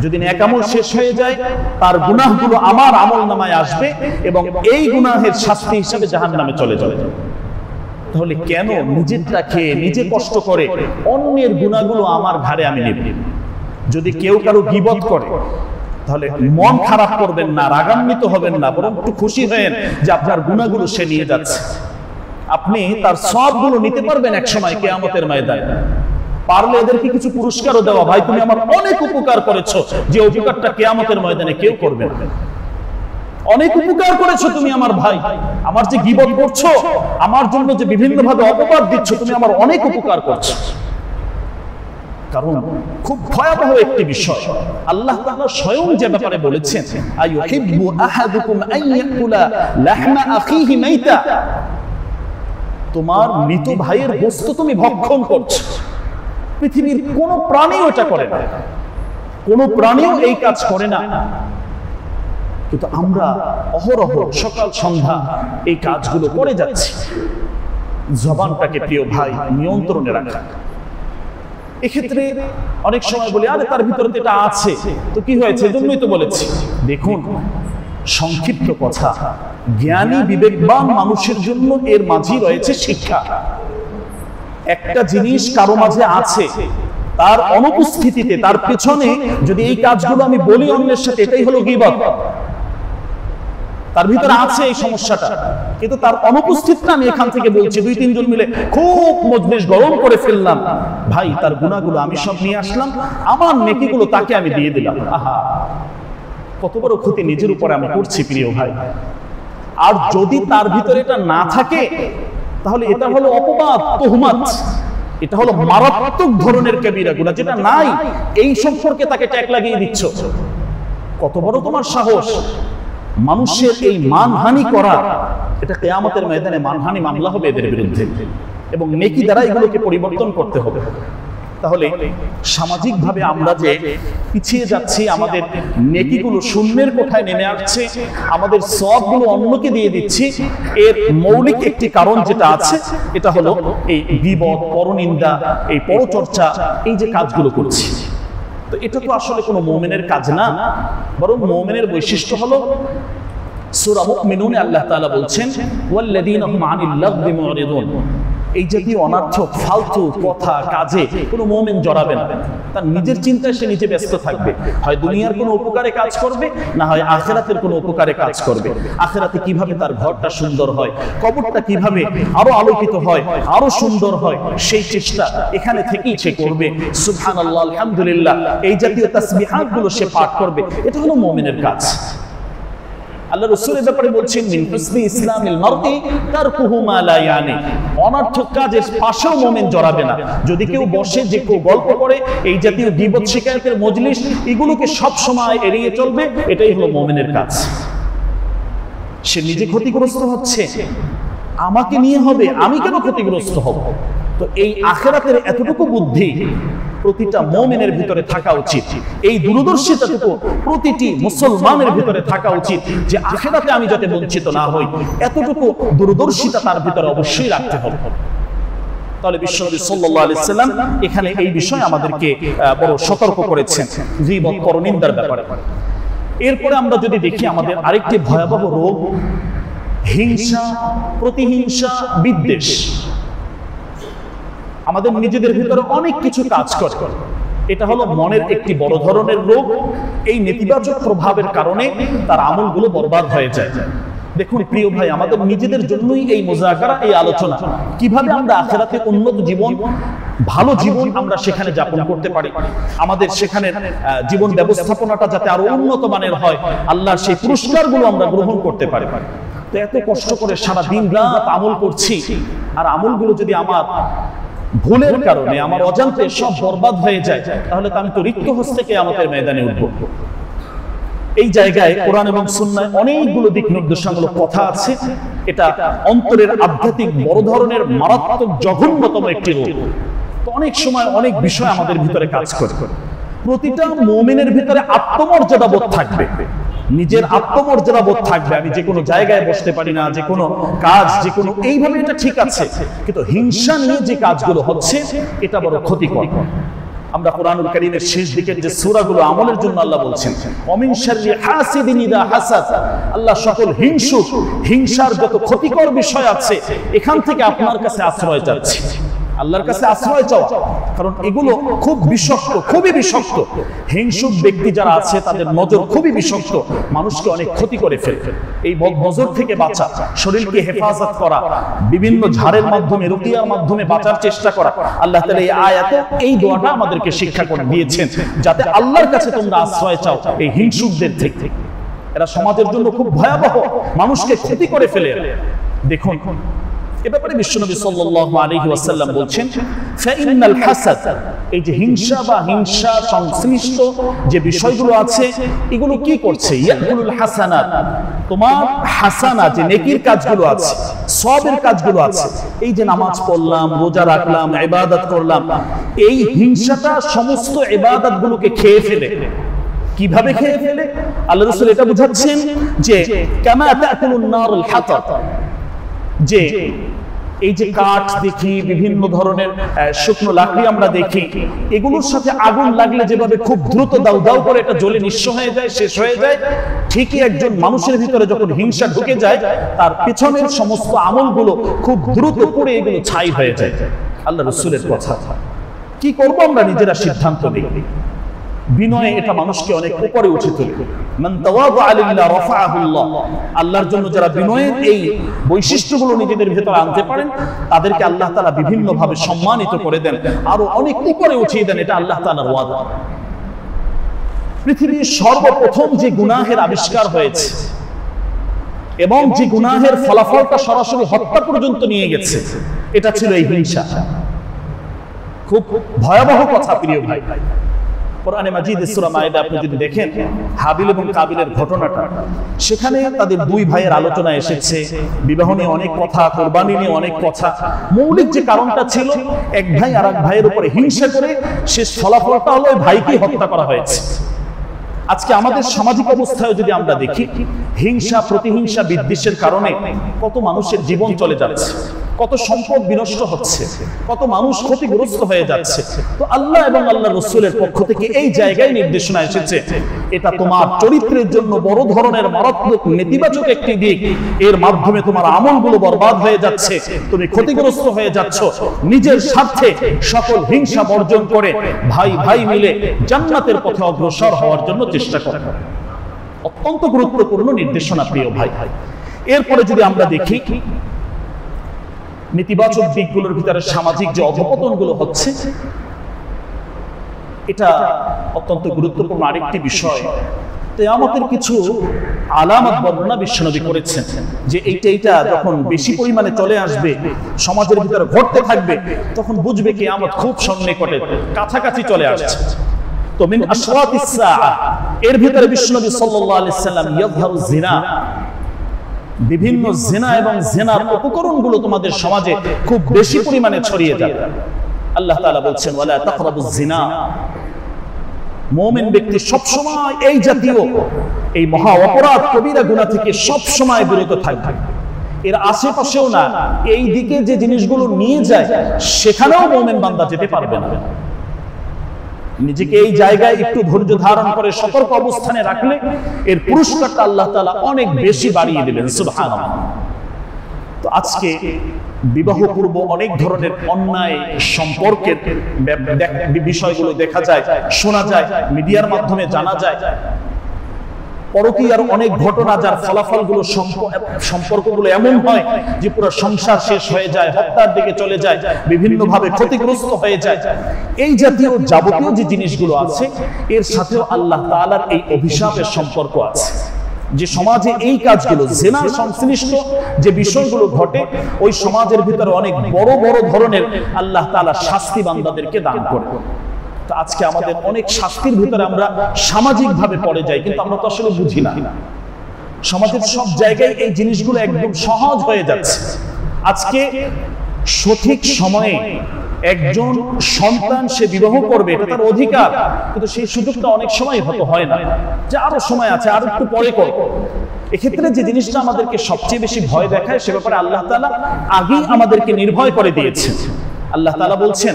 যদি ন্যাক আমল শেষ হয়ে যায়, তার গুনাহগুলো আমার আমল নামায় আসবে এবং এই গুনাহের শাস্তি হিসাবে জাহান নামে চলে যাবে। তাহলে কেন নিজেরটা খেয়ে নিজে কষ্ট করে অন্যের গুণাগুলো আমার ঘাড়ে আমি নেব? যদি কেউ কারও গিবত করে তাহলে মন খারাপ করবেন না রাগান্বিত হবেন না বরং একটু খুশি হয়েন যে আপনার গুণাগুলো সে নিয়ে যাচ্ছে। আপনি তার সবগুলো নিতে পারবেন এক সময় কেয়ামতের ময়দানে। পারলে এদেরকে কিছু পুরস্কারও দেওয়া। ভাই তুমি আমার অনেক উপকার করেছ যে উপকারটা কেয়ামতের ময়দানে কেউ করবে না। অনেক উপকার করেছ তুমি আমার ভাই। আমার যে গিবত করছ, আমার জন্য যে বিভিন্ন ভাবে অপবাদ দিচ্ছ, তুমি আমার অনেক উপকার করছ। কারণ খুব ভয়াবহ একটি বিষয়। আল্লাহ তাআলা স্বয়ং যে ব্যাপারে বলেছেন, আইয়ুহিব্বু আহাদুকুম আন ইয়াকুলা লাহমা আখিহি মাইতা। তোমার মৃত ভাইয়ের বস্তু তুমি ভক্ষণ করছ। পৃথিবীর কোন প্রাণীও এটা করে না। কোন প্রাণীও এই কাজ করে না। কিন্তু আমরা অহরহ সকাল সন্ধ্যা এই কাজগুলো করে যাচ্ছি। জবানটাকে প্রিয় ভাই নিয়ন্ত্রণে রাখা। এক্ষেত্রে অনেক সময় বলি আরে তার ভিতরে এটা আছে। তো কি হয়েছে? এজন্যই তো বলেছি। দেখুন সংক্ষিপ্ত কথা। জ্ঞানী বিবেকবান মানুষের জন্য এর মাঝেই রয়েছে শিক্ষা। একটা জিনিস কারও মাঝে আছে। তার অনুপস্থিতিতে তার পেছনে যদি এই কাজগুলো আমি বলি অন্যের সাথে এটাই হলো গিবত। তার ভিতরে আছে এই সমস্যাটা। কিন্তু তার অনুপস্থিতটা আমি এখান থেকে বলছি। দুই তিনজন মিলে খুব মজলিস গরম করে ফেললাম। ভাই তার গুণাগুলো আমি সব নিয়ে আসলাম। আমার নেকিগুলো তাকে আমি দিয়ে দিলাম। আহা কত বড় ক্ষতি নিজের উপরে আমি করছি প্রিয় ভাই। আর যদি তার ভিতরে এটা না থাকে তাহলে এটা হলো অপবাদ তোহমাত। এটা হলো মারাত্মক ধরনের কবিরা গুণা যেটা নাই এই সম্পর্কে তাকে ট্যাগ লাগিয়ে দিচ্ছ। কত বড় তোমার সাহস। মানুষের এই মানহানি করা এটা কেয়ামতের ময়দানে মানহানি মামলা হবে এদের বিরুদ্ধে। এবং নেকি দ্বারা এগুলোকে পরিবর্তন করতে হবে। তাহলে সামাজিকভাবে আমরা যে পিছিয়ে যাচ্ছি আমাদের নেকিগুলো শূন্যের কোঠায় নেমে আসছে আমাদের সবগুলো অন্যকে দিয়ে দিচ্ছি। এর মৌলিক একটি কারণ যেটা আছে এটা হলো এই বিপদ পরনিন্দা এই পরচর্চা এই যে কাজগুলো করছি। তো এটা তো আসলে কোনো মোমেনের কাজ না, বরং মোমেনের বৈশিষ্ট্য হলো সুরাহ মুমিনুনে আল্লাহ তাআলা বলছেন এই জাতীয় অনার্থক, ফালতু কথা, কাজে, কোনো মোমেন জড়াবে না। তার নিজের চিন্তায় সে নিজে ব্যস্ত থাকবে। হয় দুনিয়ার কোনো উপকারে কাজ করবে, না হয় আখেরাতের কোনো উপকারে কাজ করবে। আখেরাতে কীভাবে তার ঘরটা সুন্দর হয়, কবরটা কীভাবে আরও আলোকিত হয়, আরও সুন্দর হয়, সেই চেষ্টা এখানে থেকেই সে করবে। সুবহানাল্লাহ, আলহামদুলিল্লাহ। এই জাতীয় তাসবিহাতগুলো সে পাঠ করবে। এটা হলো মোমেনের কাজ। আল্লাহ রসুলের ব্যাপারে বলছেন মিন হুসনি ইসলামিল মারদি তারকুহু মা লা ইয়ানি। অনর্থক কাজের পাশেও মোমেন জড়াবে না। যদি কেউ বসে যে কেউ গল্প করে এই জাতীয় গীবত শিকায়তের মজলিস এগুলোকে সব সময় এড়িয়ে চলবে এটাই হলো মোমেনের কাজ। সে নিজে ক্ষতিগ্রস্ত হচ্ছে। আমাকে নিয়ে হবে আমি কেন ক্ষতিগ্রস্ত হব? তো এই আখেরাতের এতটুকু বুদ্ধি প্রতিটা মোমেনের ভিতরে থাকা উচিত। এই দূরদর্শিতাটুকু প্রতিটি মুসলমানের ভিতরে থাকা উচিত যে আখেরাতে আমি যাতে বঞ্চিত না হই এতটুকু দূরদর্শিতা তার ভিতরে অবশ্যই রাখতে হবে। তাহলে বিশ্বনবী সাল্লাল্লাহু আলাইহি সাল্লাম এখানে এই বিষয়ে আমাদেরকে বড় সতর্ক করেছেন। গীবত পরনিন্দার ব্যাপারে। এরপরে আমরা যদি দেখি আমাদের আরেকটি ভয়াবহ রোগ হিংসা প্রতিহিংসা বিদ্বেষ। আমাদের নিজেদের ভিতরে অনেক কিছু কাজ করে। এটা হলো মনের একটি বড় ধরনের রোগ। এই নেতিবাচক প্রভাবের কারণে তার আমলগুলো বরবাদ হয়ে যায়। দেখুন প্রিয় ভাই আমাদের নিজেদের জন্যই এই মোজাকারা এই আলোচনা। কীভাবে আমরা আখেরাতে উন্নত জীবন ভালো জীবন আমরা সেখানে যাপন করতে পারি। আমাদের সেখানে জীবন ব্যবস্থাপনাটা যাতে আরও উন্নত মানের হয় আল্লাহর সেই পুরস্কারগুলো আমরা গ্রহণ করতে পারি। তো এত কষ্ট করে সারা দিন রাত আমল করছি আর আমলগুলো যদি আমার ভুলের কারণে আমার অজান্তে সব বরবাদ হয়ে যায়। তাহলে তো আমি তো রিক্ত হস্তে কে আমাদের ময়দানে উঠবো? এই জায়গায় কোরআন এবং সুন্নায় অনেকগুলো দিক নির্দেশামূলক কথা আছে। এটা অন্তরের আধ্যাত্মিক বড় ধরনের মারাত্মক জঘন্যতম একটি রোগ তো অনেক সময় অনেক বিষয় আমাদের ভিতরে কাজ করে। প্রতিটা মোমেনের ভিতরে আত্মমর্যাদা বোধ থাকবে। নিজের আত্মমর্যাদা বোধ থাকবে আমি যে কোনো জায়গায় বসতে পারি না যে কোনো কাজ যে কোনো এইভাবে এটা ঠিক আছে কিন্তু হিংসা নিয়ে যে কাজগুলো হচ্ছে এটা বড় ক্ষতিকর। আমরা কোরআনুল কারীমের শেষ দিকের যে সূরাগুলো আমলের জন্য আল্লাহ বলছেন অমিন শাররি হাসিদিন ইদা হাসাদ আল্লাহ সকল হিংসুক হিংসার যত ক্ষতিকর বিষয় আছে এখান থেকে আপনার কাছে আশ্রয় চাচ্ছি আল্লাহর কাছে আশ্রয় চাওয়া। কারণ এগুলো খুব বিষাক্ত খুবই বিষাক্ত। হিংসুক ব্যক্তি যারা আছে তাদের নজর খুবই বিষাক্ত। মানুষকে অনেক ক্ষতি করে ফেলে। এই নজর থেকে বাঁচা। শরীরকে হেফাজত করা। বিভিন্ন ঝাড়ের মাধ্যমে রুকিয়ার মাধ্যমে বাঁচার চেষ্টা করা। আল্লাহ তাআলা এই আয়াতে এই দোয়াটা আমাদেরকে শিক্ষা করে দিয়েছেন। যাতে আল্লাহর কাছে তোমরা আশ্রয় চাও। এই হিংসুকদের থেকে। এরা সমাজের জন্য খুব ভয়াবহ। মানুষকে ক্ষতি করে ফেলে। দেখুন এ ব্যাপারে বিশ্বনবী সাল্লাল্লাহু আলাইহি ওয়াসাল্লাম বলছেন ফাইনাল হাসাদ এই যে হিংসা বা হিংসা সংশ্লিষ্ট যে বিষয়গুলো আছে এগুলো কি করছে? ইয়াকুলুল হাসানাত। তোমার হাসানা যে নেকির কাজগুলো আছে সবের কাজগুলো আছে এই যে নামাজ পড়লাম রোজা রাখলাম ইবাদত করলাম এই হিংসাটা সমস্ত ইবাদতগুলোকে খেয়ে ফেলে। কীভাবে খেয়ে ফেলে? আল্লাহ রাসূল এটা বুঝাচ্ছেন যে কামা তাকুলুন নারুল হাতাব যে এই যে কাঠ দেখি বিভিন্ন ধরনের শুকনো লাকড়ি আমরা দেখি। এগুলোর সাথে আগুন লাগলে যেভাবে খুব দ্রুত দাউ দাউ করে এটা জ্বলে নিঃস্ব হয়ে যায় শেষ হয়ে যায়। ঠিকই একজন মানুষের ভিতরে যখন হিংসা ঢুকে যায় তার পেছনের সমস্ত আমলগুলো খুব দ্রুত করে এগুলো ছাই হয়ে যায়। আল্লাহ রসুলের কথা। কি করব আমরা নিজেরা সিদ্ধান্ত নিই। বিনয়ে এটা মানুষকে অনেক উপরে উঠে তোলে। আল্লাহর জন্য যারা বিনয়ের এই বৈশিষ্ট্যগুলো নিজেদের ভেতরে আনতে পারেন তাদেরকে আল্লাহ ভাবে সম্মানিত করে দেন আরও অনেক উপরে উঠিয়ে দেন এটা আল্লাহ তাআলার ওয়াদা। পৃথিবীর সর্বপ্রথম যে গুনাহের আবিষ্কার হয়েছে এবং যে গুনাহের ফলাফলটা সরাসরি হত্যা পর্যন্ত নিয়ে গেছে এটা ছিল এই হিংসা। খুব ভয়াবহ কথা প্রিয় ভাই ভাই। কোরআনে মাজিদ সূরা মায়েদা আপনি যদি দেখেন হাবিল এবং কাবিলের ঘটনাটা সেখানে তাদের দুই ভাইয়ের আলোচনা এসেছে বিবাহ নিয়ে অনেক কথা কোরবানি নিয়ে অনেক কথা। মৌলিক যে কারণটা ছিল এক ভাই আর এক ভাইয়ের উপরে হিংসা করে শেষ ফলাফলটা হলো ওই ভাইকে হত্যা করা হয়েছে। আজকে আমাদের সামাজিক অবস্থায় যদি আমরা দেখি হিংসা প্রতিহিংসা বিদ্বেষের কারণে কত মানুষের জীবন চলে যাচ্ছে। কত সম্পদ বিনষ্ট হচ্ছে, কত মানুষ ক্ষতিগ্রস্ত হয়ে যাচ্ছে। তো আল্লাহ এবং আল্লাহ রসুলের পক্ষ থেকে এই জায়গায় নির্দেশনা এসেছে, এটা তোমার চরিত্রের জন্য বড় ধরনের মারাত্মক নেতিবাচক একটি দিক। এর মাধ্যমে তোমার আমলগুলো বরবাদ হয়ে যাচ্ছে, তুমি ক্ষতিগ্রস্ত হয়ে যাচ্ছ। নিজের স্বার্থে সকল হিংসা বর্জন করে ভাই ভাই মিলে জান্নাতের পথে অগ্রসর হওয়ার জন্য চেষ্টা করো। অত্যন্ত গুরুত্বপূর্ণ নির্দেশনা, প্রিয় ভাই। এরপরে যদি আমরা দেখি নেতিবাচক দিকগুলোর ভিতরে সামাজিক যে অধপতনগুলো হচ্ছে, এটা অত্যন্ত গুরুত্বপূর্ণ আরেকটি বিষয়। তেয়ামতের কিছু আলামত বর্ণনা বিশ্বনবী করেছেন যে এইটা এইটা যখন বেশি পরিমাণে চলে আসবে, সমাজের ভিতরে ঘটতে থাকবে, তখন বুঝবে কি আমত খুব সন্নিকটে, কাছাকাছি চলে আসছে। এর ভিতরে বিশ্বনবী সাল্লাম বিভিন্ন জেনা এবং জেনার উপকরণগুলো তোমাদের সমাজে খুব বেশি পরিমাণে ছড়িয়ে যাবে। আল্লাহ তাআলা বলছেন, ওয়ালা জিনা। মুমিন ব্যক্তি সব সময় এই জাতীয়, এই মহা অপরাধ কবিরা গুনাহ থেকে সব সময় বিরত থাকবে। এর আশেপাশেও না এই দিকে যে জিনিসগুলো নিয়ে যায়, সেখানেও মোমেন বান্দা যেতে পারবে না। নিজেকে এই জায়গায় একটু ধৈর্য ধারণ করে সতর্ক অবস্থানে রাখলে এর পুরস্কারটা আল্লাহ তালা অনেক বেশি বাড়িয়ে দিলেন সুভান তো আজকে বিবাহ পূর্ব অনেক ধরনের অন্যায় সম্পর্কের বিষয়গুলো দেখা যায়, শোনা যায়, মিডিয়ার মাধ্যমে জানা যায়। পরকীয়ার অনেক ঘটনা যার ফলাফলগুলো সম্প- সম্পর্কগুলো এমন হয় যে পুরো সংসার শেষ হয়ে যায়, হত্যার দিকে চলে যায় ক্ষতিগ্রস্ত হয়ে যায়। এই জাতীয় যাবতীয় যে জিনিসগুলো আছে, এর সাথেও আল্লাহ তাআলার এই অভিশাপের সম্পর্ক আছে। যে সমাজে এই কাজগুলো, জেনার সংশ্লিষ্ট যে বিষয়গুলো ঘটে, ওই সমাজের ভিতরে অনেক বড় বড় ধরনের আল্লাহ তাআলা শাস্তি বান্দাদেরকে দান করে। আজকে আমাদের অনেক শাস্তির ভিতরে আমরা সামাজিক ভাবে পড়ে যাই, কিন্তু আমরা তো আসলে বুঝি না। সমাজের সব জায়গায় এই জিনিসগুলো একদম সহজ হয়ে যাচ্ছে। আজকে সঠিক সময়ে একজন সন্তান সে বিবাহ করবে, এটা তার অধিকার, কিন্তু সেই সুযোগটা অনেক সময় হয়তো হয় না। যে আরও সময় আছে, আর একটু পরে করব। এক্ষেত্রে যে জিনিসটা আমাদেরকে সবচেয়ে বেশি ভয় দেখায়, সে ব্যাপারে আল্লাহ তাআলা আগেই আমাদেরকে নির্ভয় করে দিয়েছে আল্লাহ তাআলা বলছেন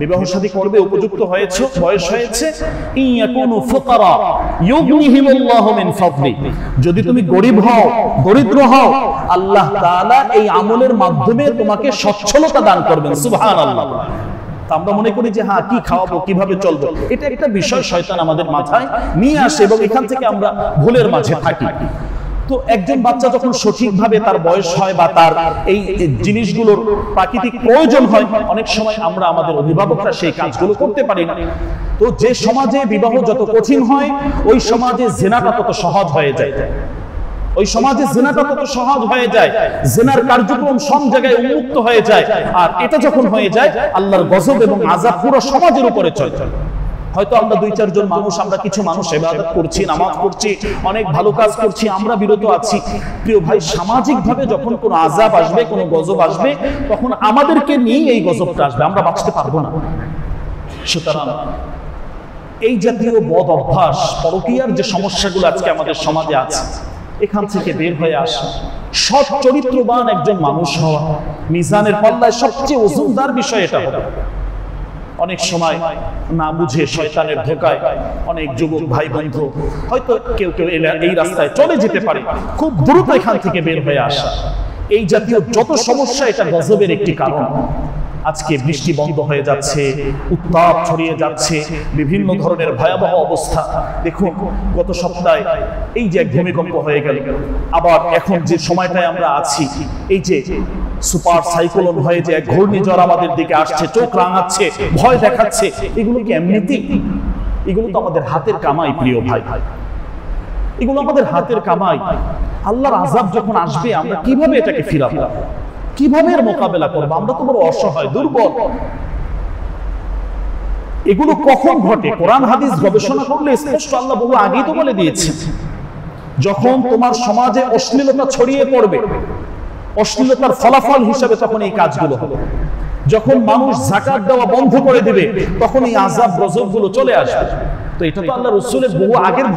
বিবাহ শাদী করবে উপযুক্ত হয়েছে, বয়স হয়েছে যদি তুমি গরিব হও, দরিদ্র হও, আল্লাহ তাআলা এই আমলের মাধ্যমে তোমাকে সচ্ছলতা দান করবেন, সুবহানাল্লাহ। তা আমরা মনে করি যে হ্যাঁ কি খাওয়াবো, কীভাবে চলবো? এটা একটা বিষয় শয়তান আমাদের মাথায় নিয়ে আসে এবং এখান থেকে আমরা ভুলের মাঝে থাকি। তো একজন বাচ্চা যখন সঠিকভাবে তার বয়স হয় বা তার এই জিনিসগুলোর প্রাকৃতিক প্রয়োজন হয়, অনেক সময় আমরা আমাদের অভিভাবকরা সেই কাজগুলো করতে পারি না। তো যে সমাজে বিবাহ যত কঠিন হয়, ওই সমাজে জেনাটা তত সহজ হয়ে যায়। ওই সমাজে জেনাটা তত সহজ হয়ে যায়, জেনার কার্যক্রম সব জায়গায় উন্মুক্ত হয়ে যায়, আর এটা যখন হয়ে যায়, আল্লাহর গজব এবং আজাব পুরো সমাজের উপরে চলে হয়তো আমরা দুই, চারজন মানুষ, আমরা কিছু মানুষ ইবাদত করছি, নামাজ পড়ছি, অনেক ভালো কাজ করছি, আমরা বিরত আছি। প্রিয় ভাই সামাজিক ভাবে যখন কোনো আজাব আসবে, কোনো গজব আসবে, তখন আমাদেরকে নিয়ে এই গজবটা আসবে, আমরা বাঁচতে পারব না। সুতরাং এই জাতীয় বদ অভ্যাস, পরকীয়ার যে সমস্যাগুলো আজকে আমাদের সমাজে আছে, এখান থেকে বের হয়ে আসা। সৎ, চরিত্রবান একজন মানুষ হওয়া, মিজানের পাল্লায় সবচেয়ে ওজনদার বিষয় এটা হবে। অনেক সময় না বুঝে শয়তানের ধোকায় অনেক যুবক ভাই বন্ধু হয়তো কেউ কেউ এই রাস্তায় চলে যেতে পারে। খুব দ্রুত এখান থেকে বের হয়ে আসা। এই জাতীয় যত সমস্যা এটা গজবের একটি কারণ। আজকে বৃষ্টি বন্ধ হয়ে যাচ্ছে, উত্তাপ ছড়িয়ে যাচ্ছে, বিভিন্ন ধরনের ভয়াবহ অবস্থা। দেখুন, গত সপ্তাহে এই যে এক ভূমিকম্প হয়ে গেল, আবার এখন যে সময়টায় আমরা আছি, এই যে সুপার সাইক্লোন হয়ে যে এক ঘূর্ণিঝড় আমাদের দিকে আসছে, চোখ রাঙাচ্ছে, ভয় দেখাচ্ছে, এগুলো কি এমনিতেই? এগুলো তো আমাদের হাতের কামাই, প্রিয় ভাই। এগুলো আমাদের হাতের কামাই। আল্লাহর আজাব যখন আসবে, আমরা কীভাবে এটাকে ফিরাবো? কীভাবে এর মোকাবেলা করব? আমরা তো বড় অসহায়, দুর্বল। এগুলো কখন ঘটে? কোরআন, হাদিস গবেষণা করলে স্পষ্ট আল্লাহ বহু আগেই তো বলে দিয়েছে যখন তোমার সমাজে অশ্লীলতা ছড়িয়ে পড়বে, অশ্লীলতার ফলাফল হিসাবে তখন এই কাজগুলো হবে। যখন মানুষ জাকাত দেওয়া বন্ধ করে দিবে, তখন এই আজাব গজবগুলো চলে আসবে। বহু আগের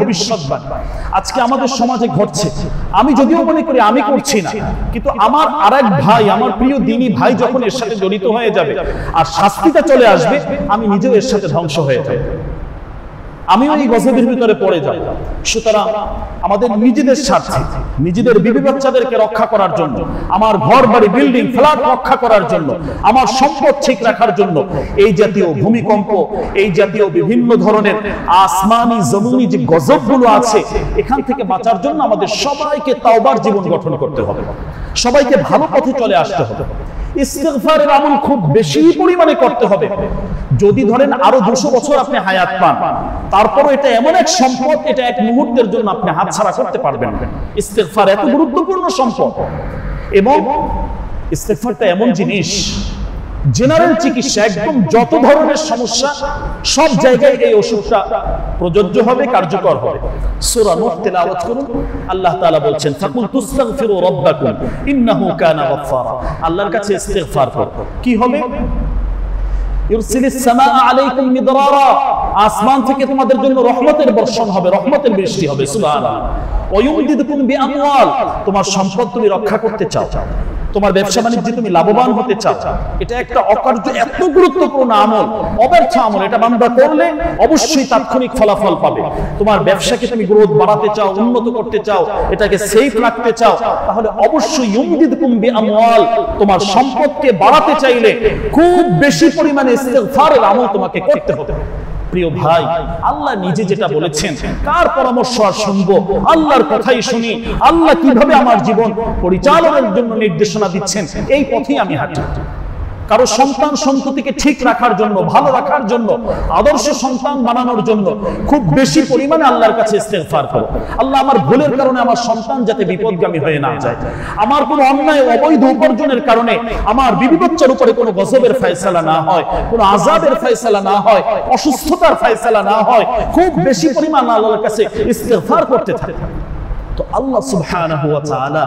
আজকে আমাদের সমাজে ঘটছে। আমি যদিও মনে করি আমি করছি কিন্তু আমার আরেক ভাই, আমার প্রিয় দিনী ভাই যখন এর সাথে জড়িত হয়ে যাবে আর শাস্তিটা চলে আসবে, আমি নিজেও এর সাথে ধ্বংস হয়ে যাবে। আমিও এই গজবের ভিতরে পড়ে যাই সুতরাং আমাদের নিজেদের স্বার্থে নিজেদের বিবি বাচ্চাদেরকে রক্ষা করার জন্য আমার ঘর বাড়ি বিল্ডিং ফ্ল্যাট রক্ষা করার জন্য আমার সম্পদ ঠিক রাখার জন্য এই জাতীয় ভূমিকম্প এই জাতীয় বিভিন্ন ধরনের আসমানি জমিনি যে গজবগুলো আছে এখান থেকে বাঁচার জন্য আমাদের সবাইকে তাওবার জীবন গঠন করতে হবে। সবাইকে ভালো পথে চলে আসতে হবে। ইস্তেগফারের আমল খুব বেশি পরিমাণে করতে হবে। যদি ধরেন আরও দুশো বছর আপনি হায়াত পান, তারপরও এটা এমন এক সম্পদ, এটা এক মুহূর্তের জন্য আপনি হাতছাড়া করতে পারবেন ইস্তেগফার এত গুরুত্বপূর্ণ সম্পদ। এবং ইস্তেগফারটা এমন জিনিস জেনারেল চিকিৎসা একদম যত ধরনের সমস্যা, সব জায়গায় এই ওষুধটা প্রযোজ্য হবে, কার্যকর হবে। সূরা নূহ তেলাওয়াত করুন। আল্লাহ তাআলা বলছেন, ফাকুল তুস্তাগফিরু রাব্বাকুম, ইন্নাহু কানা গাফফারা। আল্লাহর কাছে ইস্তিগফার করো। কি হবে? ইউরসিলিস সামাআ আলাইকুম মিদরারা। আসমান থেকে তোমাদের জন্য রহমতের বর্ষণ হবে, রহমতের বৃষ্টি হবে, সুবহানাল্লাহ। তোমার সম্পদ তুমি রক্ষা করতে চাও। তোমার ব্যবসা বাণিজ্যে তুমি লাভবান হতে চাও। এটা একটা অকার্য, এত গুরুত্বপূর্ণ আমল। অব্যর্থ আমল, এটা বান্দা করলে অবশ্যই তাৎক্ষণিক ফলাফল পাবে। তোমার ব্যবসাকে তুমি গ্রোথ বাড়াতে চাও, উন্নত করতে চাও, এটাকে সেফ রাখতে চাও, তাহলে অবশ্যই ইউমদিদকুম বিআমওয়াল, তোমার সম্পদকে বাড়াতে চাইলে খুব বেশি পরিমাণে ইস্তেগফারের আমল তোমাকে করতে হবে। প্রিয় ভাই, আল্লাহ নিজে যেটা বলেছেন, কার পরামর্শ আর শুনব? আল্লাহর কথাই শুনি। আল্লাহ কীভাবে আমার জীবন পরিচালনার জন্য নির্দেশনা দিচ্ছেন? এই পথেই আমি হাঁটি। কারও সন্তান সন্ততিকে ঠিক রাখার জন্য, ভালো রাখার জন্য, আদর্শ সন্তান বানানোর জন্য খুব বেশি পরিমাণে আল্লাহর কাছে ইস্তেগফার করো। আল্লাহ আমার ভুলের কারণে আমার সন্তান যাতে বিপদগামী হয়ে না যায়। আমার কোনো অন্যায়, অবৈধ উপার্জনের কারণে আমার বিবি বাচ্চার উপরে কোনো গজবের ফয়সালা না হয়, কোনো আজাবের ফয়সালা না হয়, অসুস্থতার ফয়সালা না হয়, খুব বেশি পরিমাণ আল্লাহর কাছে ইস্তেগফার করতে থাকে। তো আল্লাহ সুবহানাহু ওয়া তাআলা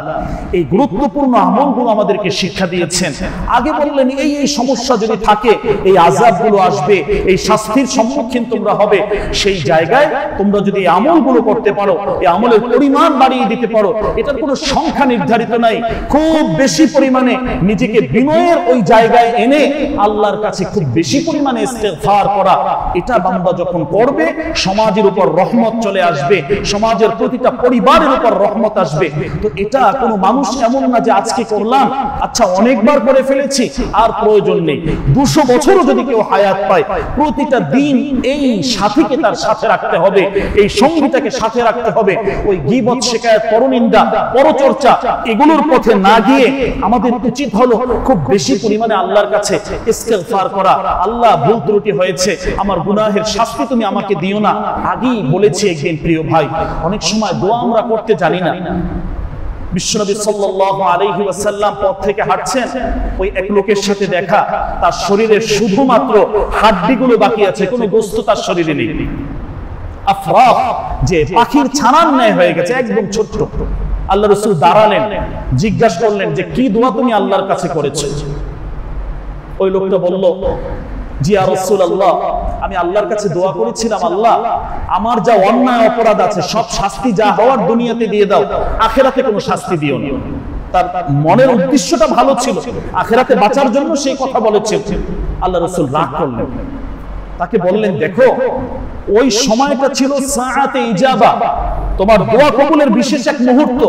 এই গুরুত্বপূর্ণ আমলগুলো আমাদেরকে শিক্ষা দিয়েছেন। আগে বললেন, এই এই সমস্যা যদি থাকে, এই আযাবগুলো আসবে, এই শাস্তির সম্মুখীন তোমরা হবে। সেই জায়গায় তোমরা যদি আমলগুলো করতে পারো, এই আমলের পরিমাণ বাড়িয়ে দিতে পারো, এটার কোনো সংখ্যা নির্ধারিত নাই। খুব বেশি পরিমাণে নিজেকে বিনয়ের ওই জায়গায় এনে আল্লাহর কাছে খুব বেশি পরিমাণে ইস্তেগফার করা। এটা বান্দা যখন করবে, সমাজের উপর রহমত চলে আসবে, সমাজের প্রতিটা পরিবারের উপর রহমত আসবে। তো এটা কোনো মানুষ এমন না যে আজকে করলাম আচ্ছা অনেকবার করে ফেলেছি আর প্রয়োজন নেই। দুশো বছরও যদি কেউ হায়াত পায় প্রতিটা দিন এই সাথীকে তার সাথে রাখতে হবে। এই সঙ্গীটাকে সাথে রাখতে হবে। ওই গিবত শেখায় পরনিন্দা পরচর্চা এগুলোর পথে না গিয়ে আমাদের উচিত হলো খুব বেশি পরিমাণে আল্লাহর কাছে ইস্তেগফার করা। আল্লাহ ভুল ত্রুটি হয়েছে আমার গুনাহের শাস্তি তুমি আমাকে দিও না। আগেই বলেছি একদিন প্রিয় ভাই অনেক সময় দোয়া আমরা করতে জানি না। বিশ্বনবী সাল্লাল্লাহু আলাইহি ওয়াসাল্লাম পথ থেকে হাঁটছেন। ওই এক লোকের সাথে দেখা, তার শরীরের শুধুমাত্র বাকি আছে, কোনো গোস্ত তার শরীরে নেই। আফরাফ, যে পাখির ছানার ন্যায় হয়ে গেছে, একদম ছোট্ট। আল্লাহ রসুল দাঁড়ালেন, জিজ্ঞাসা করলেন যে, কি দোয়া তুমি আল্লাহর কাছে করেছ? ওই লোকটা বলল জি আর আল্লাহ আমি আল্লাহর কাছে দোয়া করেছিলাম আল্লাহ আমার যা অন্যায় অপরাধ আছে সব শাস্তি যা হওয়ার দুনিয়াতে দিয়ে দাও। আখেরাতে কোনো শাস্তি দিও না। তার মনের উদ্দেশ্যটা ভালো ছিল। আখেরাতে বাঁচার জন্য সেই কথা বলেছেন আল্লাহ রসুল রাগ করলেন। তাকে বললেন দেখো ওই সময়টা ছিল সাআতে ইজাবা। তোমার দোয়া কবুলের বিশেষ এক মুহূর্ত।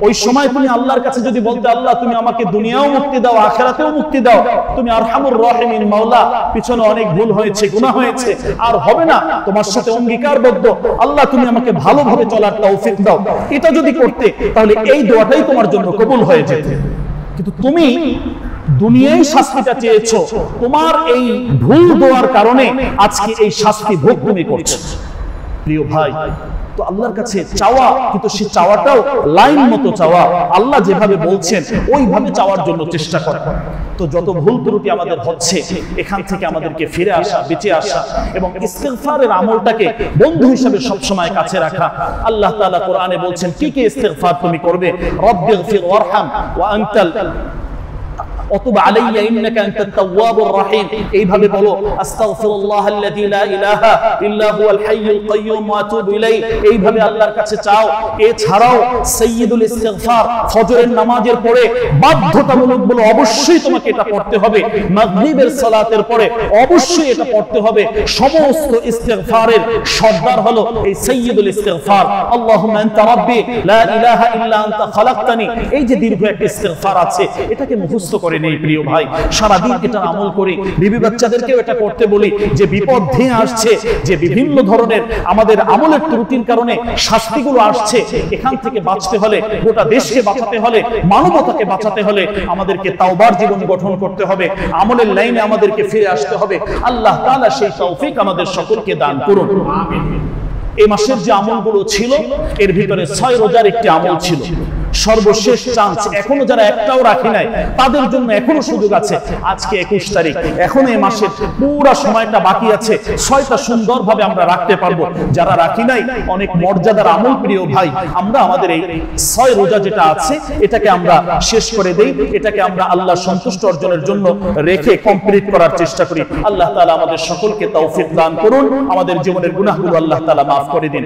ওই সময় তুমি আল্লাহর কাছে যদি বলতে, আল্লাহ, তুমি আমাকে দুনিয়াও মুক্তি দাও, আখেরাতেও মুক্তি দাও। তুমি আরহামুর রহিমিন, মাওলা, পিছনে অনেক ভুল হয়েছে হয়েছে, আর হবে না। তোমার সাথে অঙ্গীকারবদ্ধ। আল্লাহ, তুমি আমাকে ভালোভাবে চলার তৌফিক দাও। এটা যদি করতে, তাহলে এই দোয়াটাই তোমার জন্য কবুল হয়ে যেত। কিন্তু তুমি দুনিয়ায় শাস্তিটা চেয়েছো। তোমার এই ভুল দোয়ার কারণে আজকে এই শাস্তি ভোগ তুমি করছ। প্রিয় ভাই তো আল্লাহর কাছে চাওয়া কিন্তু সে চাওয়াটাও লাইন মতো চাওয়া। আল্লাহ যেভাবে বলছেন ওইভাবে চাওয়ার জন্য চেষ্টা করা তো যত ভুল ত্রুটি আমাদের হচ্ছে এখান থেকে আমাদেরকে ফিরে আসা বেঁচে আসা এবং ইস্তেগফারের আমলটাকে বন্ধু হিসেবে সব সময় কাছে রাখা। আল্লাহ তাআলা কোরআনে বলছেন কি কি ইস্তেগফার তুমি করবে? রব্বিগফির ওয়ারহাম ওয়া আনতাল অতুব আলাইয়া ইন্নাকা আনতাত তাওয়াবুর রহিম। এইভাবে বলো, আস্তাগফিরুল্লাহ আল্লাযী লা ইলাহা ইল্লা হুয়াল হাইয়ুল কাইয়্যুম ওয়া আতুবু ইলাই এইভাবে আল্লাহর কাছে চাও। এছাড়াও সাইয়্যিদুল ইস্তিগফার, ফজরের নামাজের পরে বাধ্যতামূলক বলো, অবশ্যই তোমাকে এটা পড়তে হবে। মাগরিবের সালাতের পরে অবশ্যই এটা পড়তে হবে। সমস্ত ইস্তিগফারের সর্দার হলো এই সাইয়্যিদুল ইস্তিগফার। আল্লাহুম্মা আনতা রাব্বি, লা ইলাহা ইল্লা আনতা খালাকতানি। এই যে দীর্ঘ একটা ইস্তিগফার আছে, এটাকে মুখস্থ করে নেই প্রিয় ভাই। সারাদিন এটা আমল করি বিবি বাচ্চাদেরকেও এটা করতে বলি যে বিপদ ধেয়ে আসছে, যে বিভিন্ন ধরনের আমাদের আমলের ত্রুটির কারণে শাস্তিগুলো আসছে, এখান থেকে বাঁচতে হলে, গোটা দেশকে বাঁচাতে হলে, মানবতাকে বাঁচাতে হলে আমাদেরকে তাওবার জীবন গঠন করতে হবে, আমলের লাইনে আমাদেরকে ফিরে আসতে হবে। আল্লাহ তাআলা সেই তৌফিক আমাদের সকলকে দান করুন। এই মাসের যে আমলগুলো ছিল, এর ভিতরে ছয় রোজার একটি আমল ছিল। সর্বশেষ চান্স এখনও যারা একটাও রাখি নাই তাদের জন্য এখনও সুযোগ আছে। আজকে একুশ তারিখ এখনও এই মাসের পুরো সময়টা বাকি আছে। ছয়টা সুন্দরভাবে আমরা রাখতে পারব। যারা রাখি নাই অনেক মর্যাদার আমল প্রিয় ভাই আমরা আমাদের এই ছয় রোজা যেটা আছে এটাকে আমরা শেষ করে দেই। এটাকে আমরা আল্লাহ সন্তুষ্ট অর্জনের জন্য রেখে কমপ্লিট করার চেষ্টা করি। আল্লাহ তালা আমাদের সকলকে তৌফিক দান করুন। আমাদের জীবনের গুনাহগুলো আল্লাহ তালা মাফ করে দিন।